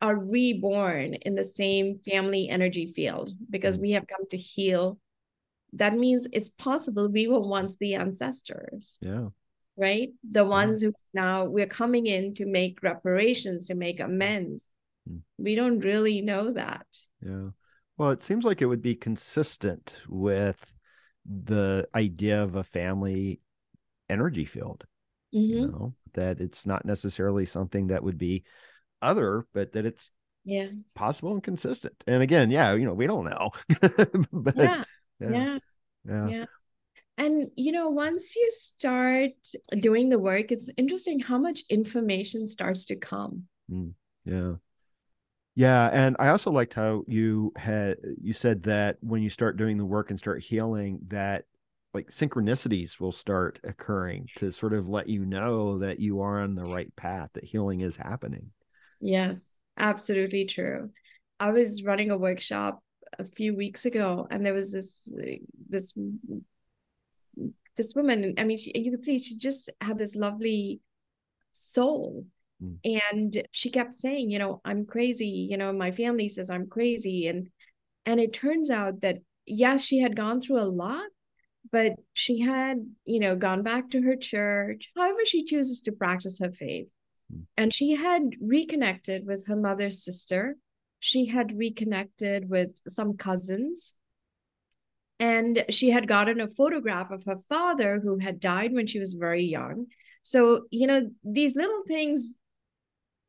are reborn in the same family energy field because mm. we have come to heal that means it's possible we were once the ancestors yeah right the ones yeah. who now we're coming in to make reparations to make amends mm. we don't really know that yeah well it seems like it would be consistent with the idea of a family energy field mm-hmm. you know that it's not necessarily something that would be other, but that it's yeah possible and consistent. And again, yeah, you know, we don't know. <laughs> but, yeah. Yeah. yeah. Yeah. Yeah. And you know, once you start doing the work, it's interesting how much information starts to come. Mm, yeah. Yeah, and I also liked how you had you said that when you start doing the work and start healing that like synchronicities will start occurring to sort of let you know that you are on the right path that healing is happening Yes, absolutely true. I was running a workshop a few weeks ago, and there was this eh, this this woman. I mean, she, you could see she just had this lovely soul, mm. and she kept saying, "You know, I'm crazy. You know, my family says I'm crazy," and and it turns out that yes, she had gone through a lot, but she had you know gone back to her church. However, she chooses to practice her faith and she had reconnected with her mother's sister. She had reconnected with some cousins. and she had gotten a photograph of her father who had died when she was very young so you know these little things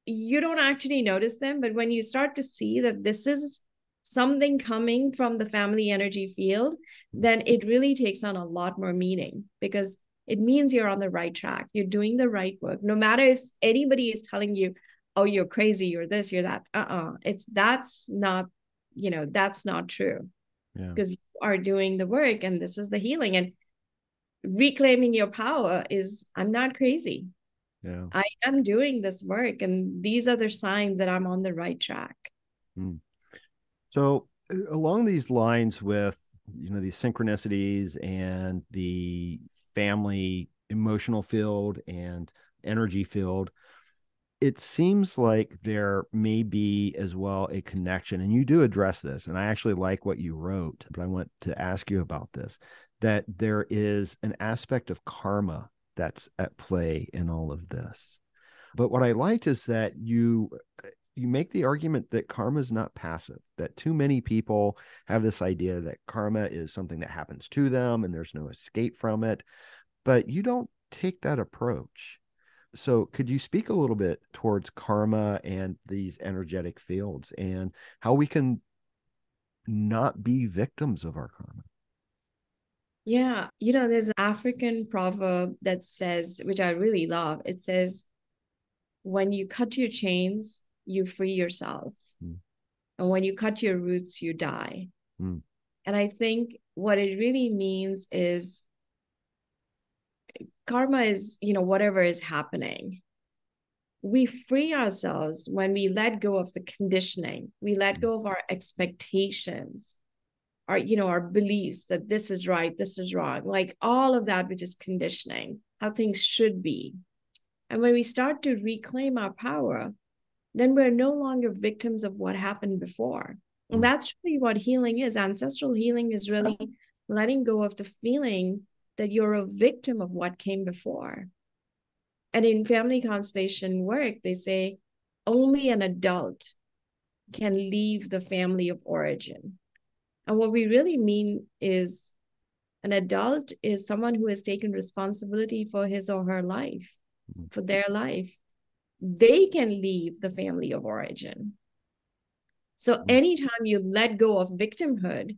you don't actually notice them but when you start to see that this is something coming from the family energy field then it really takes on a lot more meaning because it means you're on the right track. You're doing the right work. No matter if anybody is telling you oh you're crazy you're this you're that uh-uh. It's that's not you know that's not true. Because yeah. you are doing the work and this is the healing and reclaiming your power is i'm not crazy yeah i am doing this work and these are the signs that i'm on the right track mm. so along these lines with you know these synchronicities and the family emotional field and energy field it seems like there may be as well a connection and you do address this and i actually like what you wrote but i want to ask you about this that there is an aspect of karma that's at play in all of this. But what i liked is that you you make the argument that karma is not passive that too many people have this idea that karma is something that happens to them and there's no escape from it. But you don't take that approach. So could you speak a little bit towards karma and these energetic fields and how we can not be victims of our karma yeah you know there's an african proverb that says which i really love it says when you cut your chains you free yourself. Mm. And when you cut your roots, you die. Mm. And I think what it really means is karma is, you know, whatever is happening. We free ourselves when we let go of the conditioning, we let hmm. go of our expectations, our, you know, our beliefs that this is right, this is wrong, like all of that, which is conditioning, how things should be. And when we start to reclaim our power, then we're no longer victims of what happened before. And mm. that's really what healing is. Ancestral healing is really letting go of the feeling that you're a victim of what came before. And in family constellation work, they say only an adult can leave the family of origin. And what we really mean is an adult is someone who has taken responsibility for his or her life, mm. for their life they can leave the family of origin. So mm. anytime you let go of victimhood,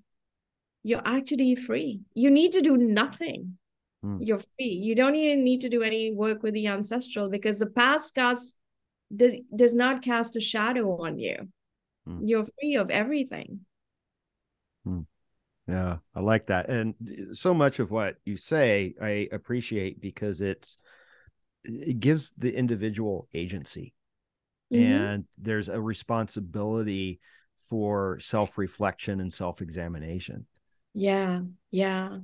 you're actually free. You need to do nothing. Mm. You're free. You don't even need to do any work with the ancestral because the past casts does does not cast a shadow on you. Mm. You're free of everything. Mm. Yeah, I like that. And so much of what you say, I appreciate because it's it gives the individual agency mm-hmm. and there's a responsibility for self-reflection and self-examination yeah yeah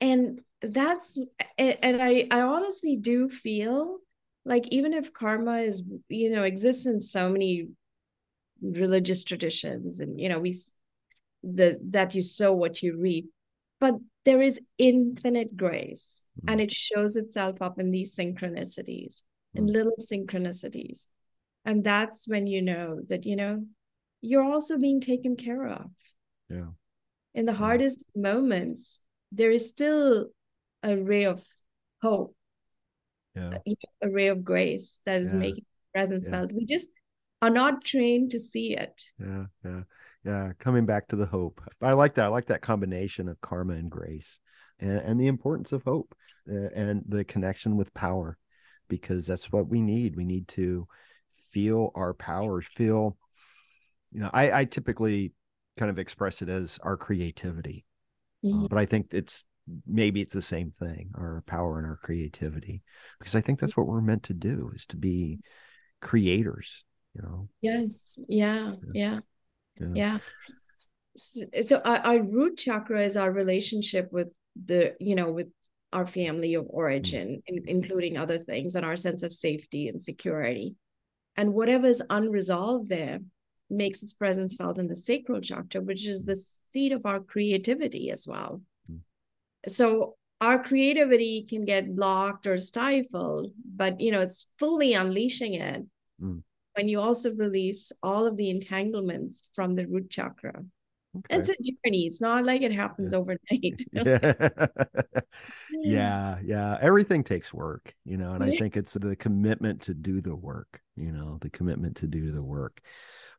and that's and i i honestly do feel like even if karma is you know exists in so many religious traditions and you know we the that you sow what you reap but there is infinite grace mm. and it shows itself up in these synchronicities mm. in little synchronicities and that's when you know that you know you're also being taken care of yeah in the yeah. hardest moments there is still a ray of hope yeah. a ray of grace that is yeah. making presence felt we just are not trained to see it yeah yeah yeah coming back to the hope. But i like that i like that combination of karma and grace and, and the importance of hope uh, and the connection with power because that's what we need. We need to feel our power feel you know i i typically kind of express it as our creativity uh, mm-hmm. uh, but i think it's maybe it's the same thing our power and our creativity because i think that's what we're meant to do is to be creators you know? Yes yeah yeah. yeah, yeah. so our, our, root chakra is our relationship with the you know with our family of origin mm. in, including other things and our sense of safety and security and whatever is unresolved there makes its presence felt in the sacral chakra which is the seat of our creativity as well mm. so our creativity can get blocked or stifled but you know it's fully unleashing it mm when you also release all of the entanglements from the root chakra. Okay. It's a journey. It's not like it happens yeah. overnight. <laughs> <laughs> yeah. yeah. Yeah. Everything takes work, you know, and I think it's the commitment to do the work, you know, the commitment to do the work.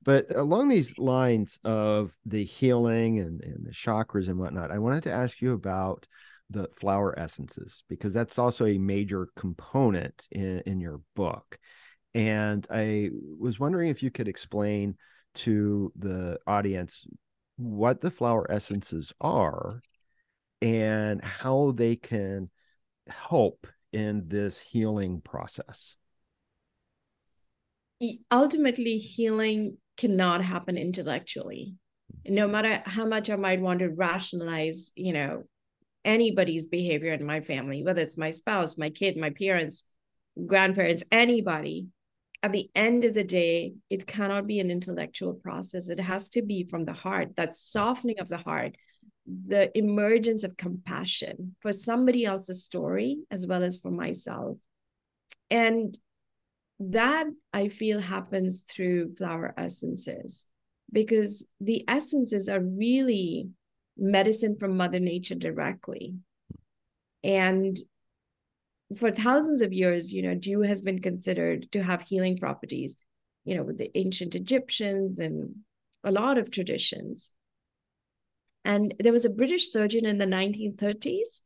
But along these lines of the healing and, and the chakras and whatnot, I wanted to ask you about the flower essences because that's also a major component in, in your book. And I was wondering if you could explain to the audience what the flower essences are and how they can help in this healing process. Ultimately, healing cannot happen intellectually. No matter how much I might want to rationalize, you know, anybody's behavior in my family, whether it's my spouse, my kid, my parents, grandparents, anybody, at the end of the day, it cannot be an intellectual process. It has to be from the heart, that softening of the heart, the emergence of compassion for somebody else's story as well as for myself. And that I feel happens through flower essences because the essences are really medicine from Mother Nature directly. And for thousands of years, you know, dew has been considered to have healing properties, you know, with the ancient Egyptians and a lot of traditions. And there was a British surgeon in the 1930s,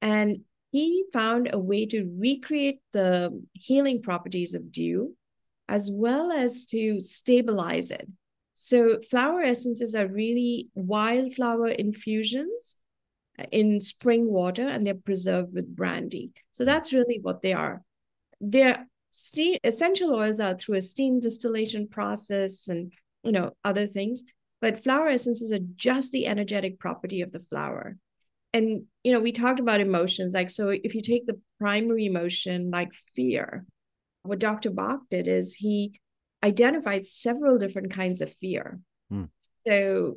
and he found a way to recreate the healing properties of dew as well as to stabilize it. So, flower essences are really wildflower infusions in spring water and they're preserved with brandy. So that's really what they are. They're steam essential oils are through a steam distillation process and you know other things, but flower essences are just the energetic property of the flower. And you know, we talked about emotions. Like, so if you take the primary emotion like fear, what Dr. Bach did is he identified several different kinds of fear. Mm. So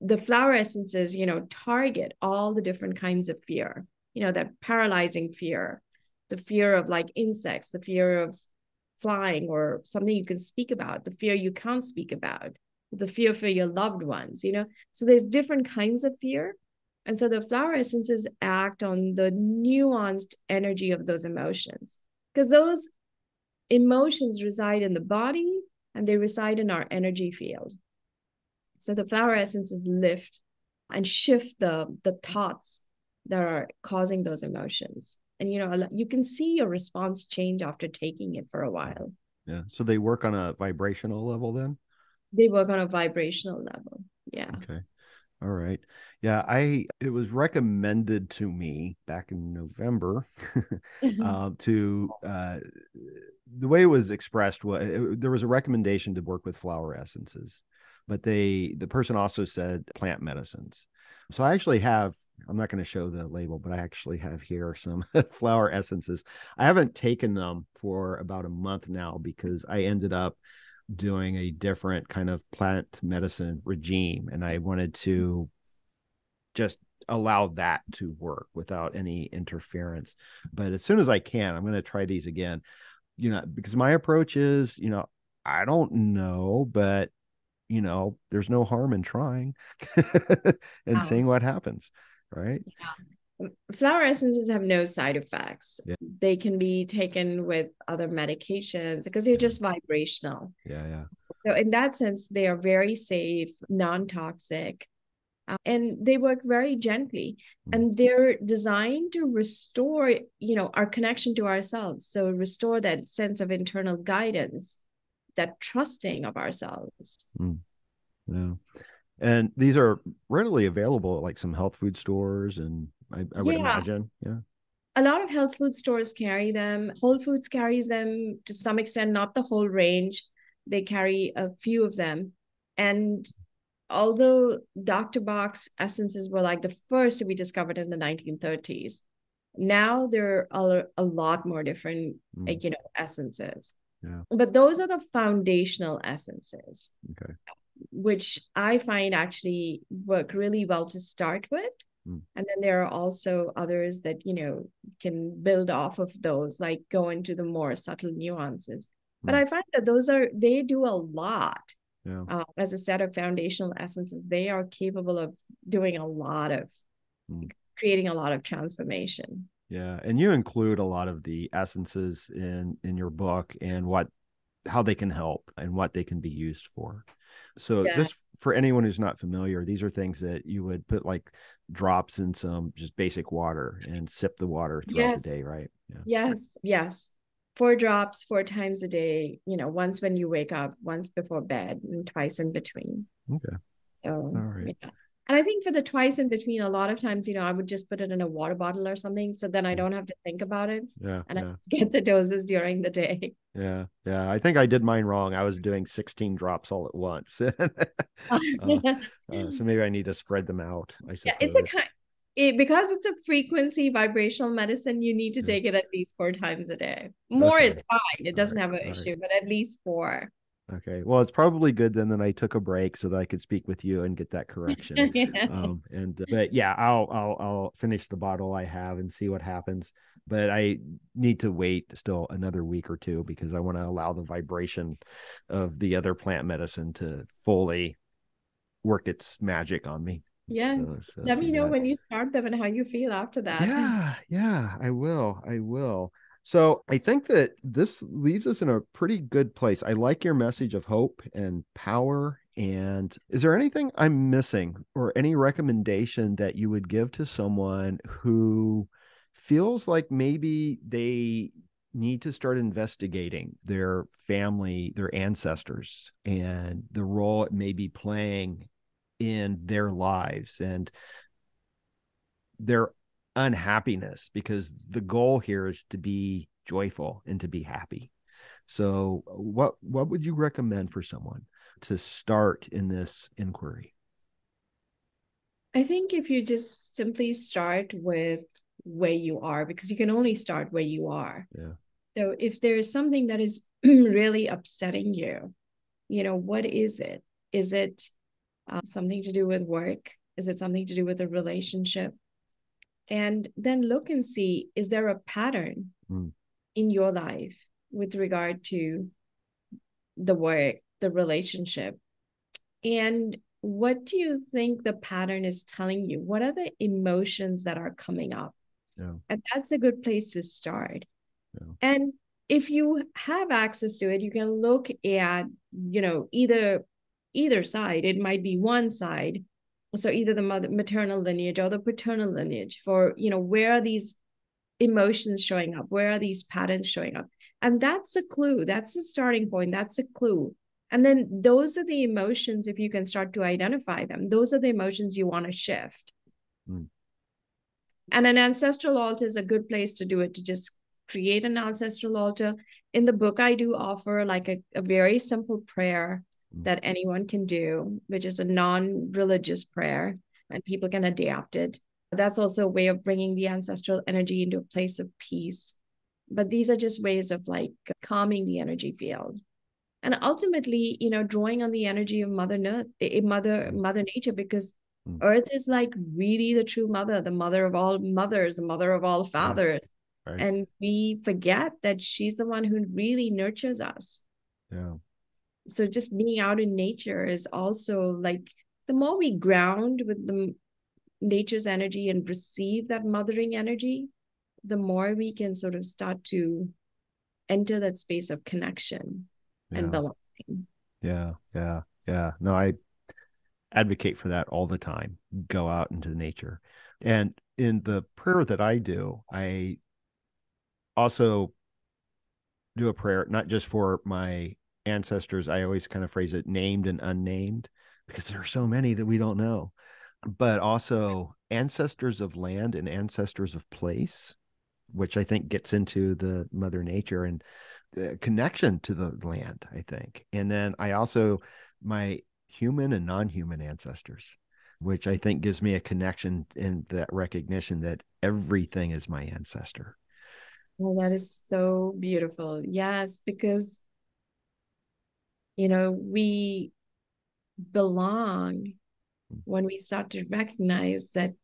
the flower essences, you know, target all the different kinds of fear, you know, that paralyzing fear, the fear of like insects, the fear of flying or something you can speak about, the fear you can't speak about, the fear for your loved ones, you know. So there's different kinds of fear. And so the flower essences act on the nuanced energy of those emotions because those emotions reside in the body and they reside in our energy field. So the flower essences lift and shift the the thoughts that are causing those emotions. And you know, you can see your response change after taking it for a while. Yeah. So they work on a vibrational level then? They work on a vibrational level. Yeah. Okay. All right. Yeah, I it was recommended to me back in November <laughs> <laughs> uh, to uh, the way it was expressed was it, there was a recommendation to work with flower essences but they the person also said plant medicines. So I actually have I'm not going to show the label, but I actually have here some <laughs> flower essences. I haven't taken them for about a month now because I ended up doing a different kind of plant medicine regime and I wanted to just allow that to work without any interference. But as soon as I can, I'm going to try these again. You know, because my approach is, you know, I don't know, but you know, there's no harm in trying <laughs> and seeing what happens, right? Yeah. Flower essences have no side effects. Yeah. They can be taken with other medications because they're just vibrational. Yeah, yeah. So in that sense, they are very safe, non-toxic, uh, and they work very gently. Mm. And they're designed to restore, you know, our connection to ourselves. So restore that sense of internal guidance that trusting of ourselves. Mm. Yeah. And these are readily available at like some health food stores and I, I would yeah. imagine. Yeah. A lot of health food stores carry them. Whole Foods carries them to some extent, not the whole range. They carry a few of them. And although Dr. Bach's essences were like the first to be discovered in the 1930s, now there are a lot more different, mm. like, you know, essences. Yeah. But those are the foundational essences. Okay. Which I find actually work really well to start with. Mm. And then there are also others that, you know, can build off of those, like go into the more subtle nuances. Mm. But I find that those are, they do a lot yeah. Uh, as a set of foundational essences, they are capable of doing a lot of mm. creating a lot of transformation. Yeah, and you include a lot of the essences in in your book and what how they can help and what they can be used for. So yeah. just for anyone who's not familiar, these are things that you would put like drops in some just basic water and sip the water throughout yes. the day, right? Yeah. Yes, yes. Four drops, four times a day, you know, once when you wake up, once before bed, and twice in between. Okay. So, all right. Yeah. And I think for the twice in between, a lot of times, you know, I would just put it in a water bottle or something. So then I don't have to think about it. Yeah. And yeah. I <laughs> get the doses during the day. Yeah. Yeah. I think I did mine wrong. I was doing 16 drops all at once. <laughs> uh, <laughs> uh, so maybe I need to spread them out. I suppose. Yeah, it's a kind it, because it's a frequency vibrational medicine, you need to take it at least four times a day. More okay. is fine. It doesn't right. have an all issue, right. but at least four. Okay. Well, it's probably good then that I took a break so that I could speak with you and get that correction. <laughs> yeah. Um, and uh, but yeah, I'll I'll I'll finish the bottle I have and see what happens. But I need to wait still another week or two because I want to allow the vibration of the other plant medicine to fully work its magic on me. Yes. So, so Let me know that. when you start them and how you feel after that. Yeah, yeah, I will. I will. So I think that this leaves us in a pretty good place. I like your message of hope and power. And is there anything I'm missing or any recommendation that you would give to someone who feels like maybe they need to start investigating their family, their ancestors, and the role it may be playing in their lives and their unhappiness because the goal here is to be joyful and to be happy. So what what would you recommend for someone to start in this inquiry? I think if you just simply start with where you are because you can only start where you are. Yeah. So if there is something that is <clears throat> really upsetting you, you know, what is it? Is it uh, something to do with work? Is it something to do with a relationship? And then look and see is there a pattern mm. in your life with regard to the work the relationship and what do you think the pattern is telling you what are the emotions that are coming up yeah. and that's a good place to start yeah. and if you have access to it you can look at you know either either side it might be one side so either the mother maternal lineage or the paternal lineage for you know where are these emotions showing up? Where are these patterns showing up? And that's a clue. That's a starting point. That's a clue. And then those are the emotions if you can start to identify them those are the emotions you want to shift. Mm. and an ancestral altar is a good place to do it to just create an ancestral altar. In the book i do offer like a, a very simple prayer. That anyone can do, which is a non religious prayer, and people can adapt it. That's also a way of bringing the ancestral energy into a place of peace. But these are just ways of like calming the energy field. And ultimately, you know, drawing on the energy of Mother Earth, eh, Mother, Mother Nature, because mm. Earth is like really the true mother, the mother of all mothers, the mother of all hmm. fathers. Right. And we forget that she's the one who really nurtures us. Yeah so just being out in nature is also like the more we ground with the nature's energy and receive that mothering energy the more we can sort of start to enter that space of connection yeah. and belonging. Yeah yeah yeah. No i advocate for that all the time. Go out into nature. And in the prayer that i do i also do a prayer not just for my ancestors, I always kind of phrase it named and unnamed because there are so many that we don't know, but also ancestors of land and ancestors of place, which I think gets into the mother nature and the connection to the land, I think. And then I also, my human and non human ancestors, which I think gives me a connection in that recognition that everything is my ancestor. Well, that is so beautiful. Yes, because you know we belong when we start to recognize that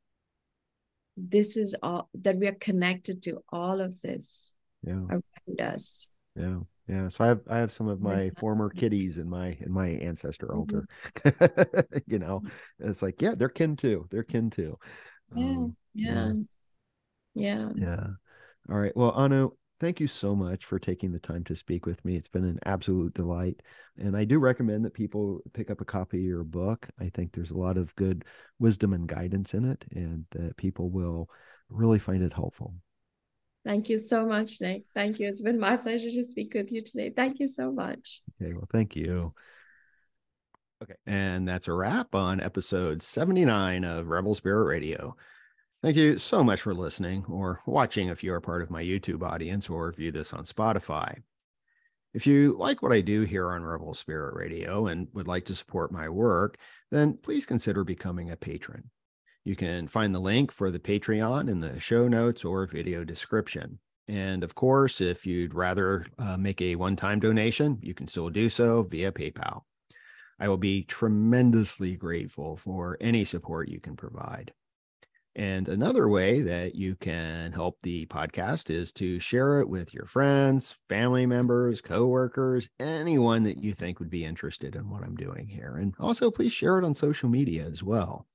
this is all that we are connected to all of this yeah. around us yeah Yeah. So I have I have some of my former kitties in my in my ancestor mm-hmm. altar. Mm-hmm. <laughs> you know, it's like, yeah, they're kin too. They're kin too. Yeah. Um, yeah. Yeah. Yeah. All right. Well, Anu, thank you so much for taking the time to speak with me. It's been an absolute delight. And I do recommend that people pick up a copy of your book. I think there's a lot of good wisdom and guidance in it, and that people will really find it helpful. Thank you so much, Nick. Thank you. It's been my pleasure to speak with you today. Thank you so much. Okay. Well, thank you. Okay. And that's a wrap on episode 79 of Rebel Spirit Radio. Thank you so much for listening or watching if you're part of my YouTube audience or view this on Spotify. If you like what I do here on Rebel Spirit Radio and would like to support my work, then please consider becoming a patron. You can find the link for the Patreon in the show notes or video description. And of course, if you'd rather uh, make a one time donation, you can still do so via PayPal. I will be tremendously grateful for any support you can provide. And another way that you can help the podcast is to share it with your friends, family members, coworkers, anyone that you think would be interested in what I'm doing here. And also, please share it on social media as well.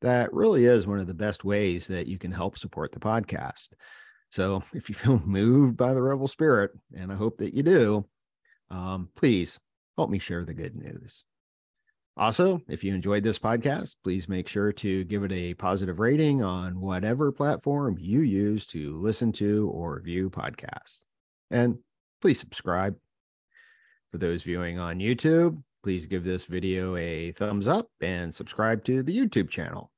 That really is one of the best ways that you can help support the podcast. So <laughs> if you feel moved by the rebel spirit, and I hope that you do, um, please help me share the good news. Also, if you enjoyed this podcast, please make sure to give it a positive rating on whatever platform you use to listen to or view podcasts. And please subscribe. For those viewing on YouTube, please give this video a thumbs up and subscribe to the YouTube channel.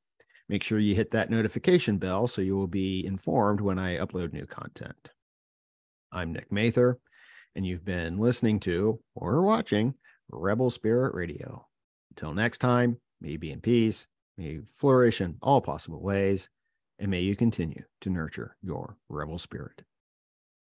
Make sure you hit that notification bell so you will be informed when I upload new content. I'm Nick Mather, and you've been listening to or watching Rebel Spirit Radio. Until next time, may you be in peace, may you flourish in all possible ways, and may you continue to nurture your rebel spirit.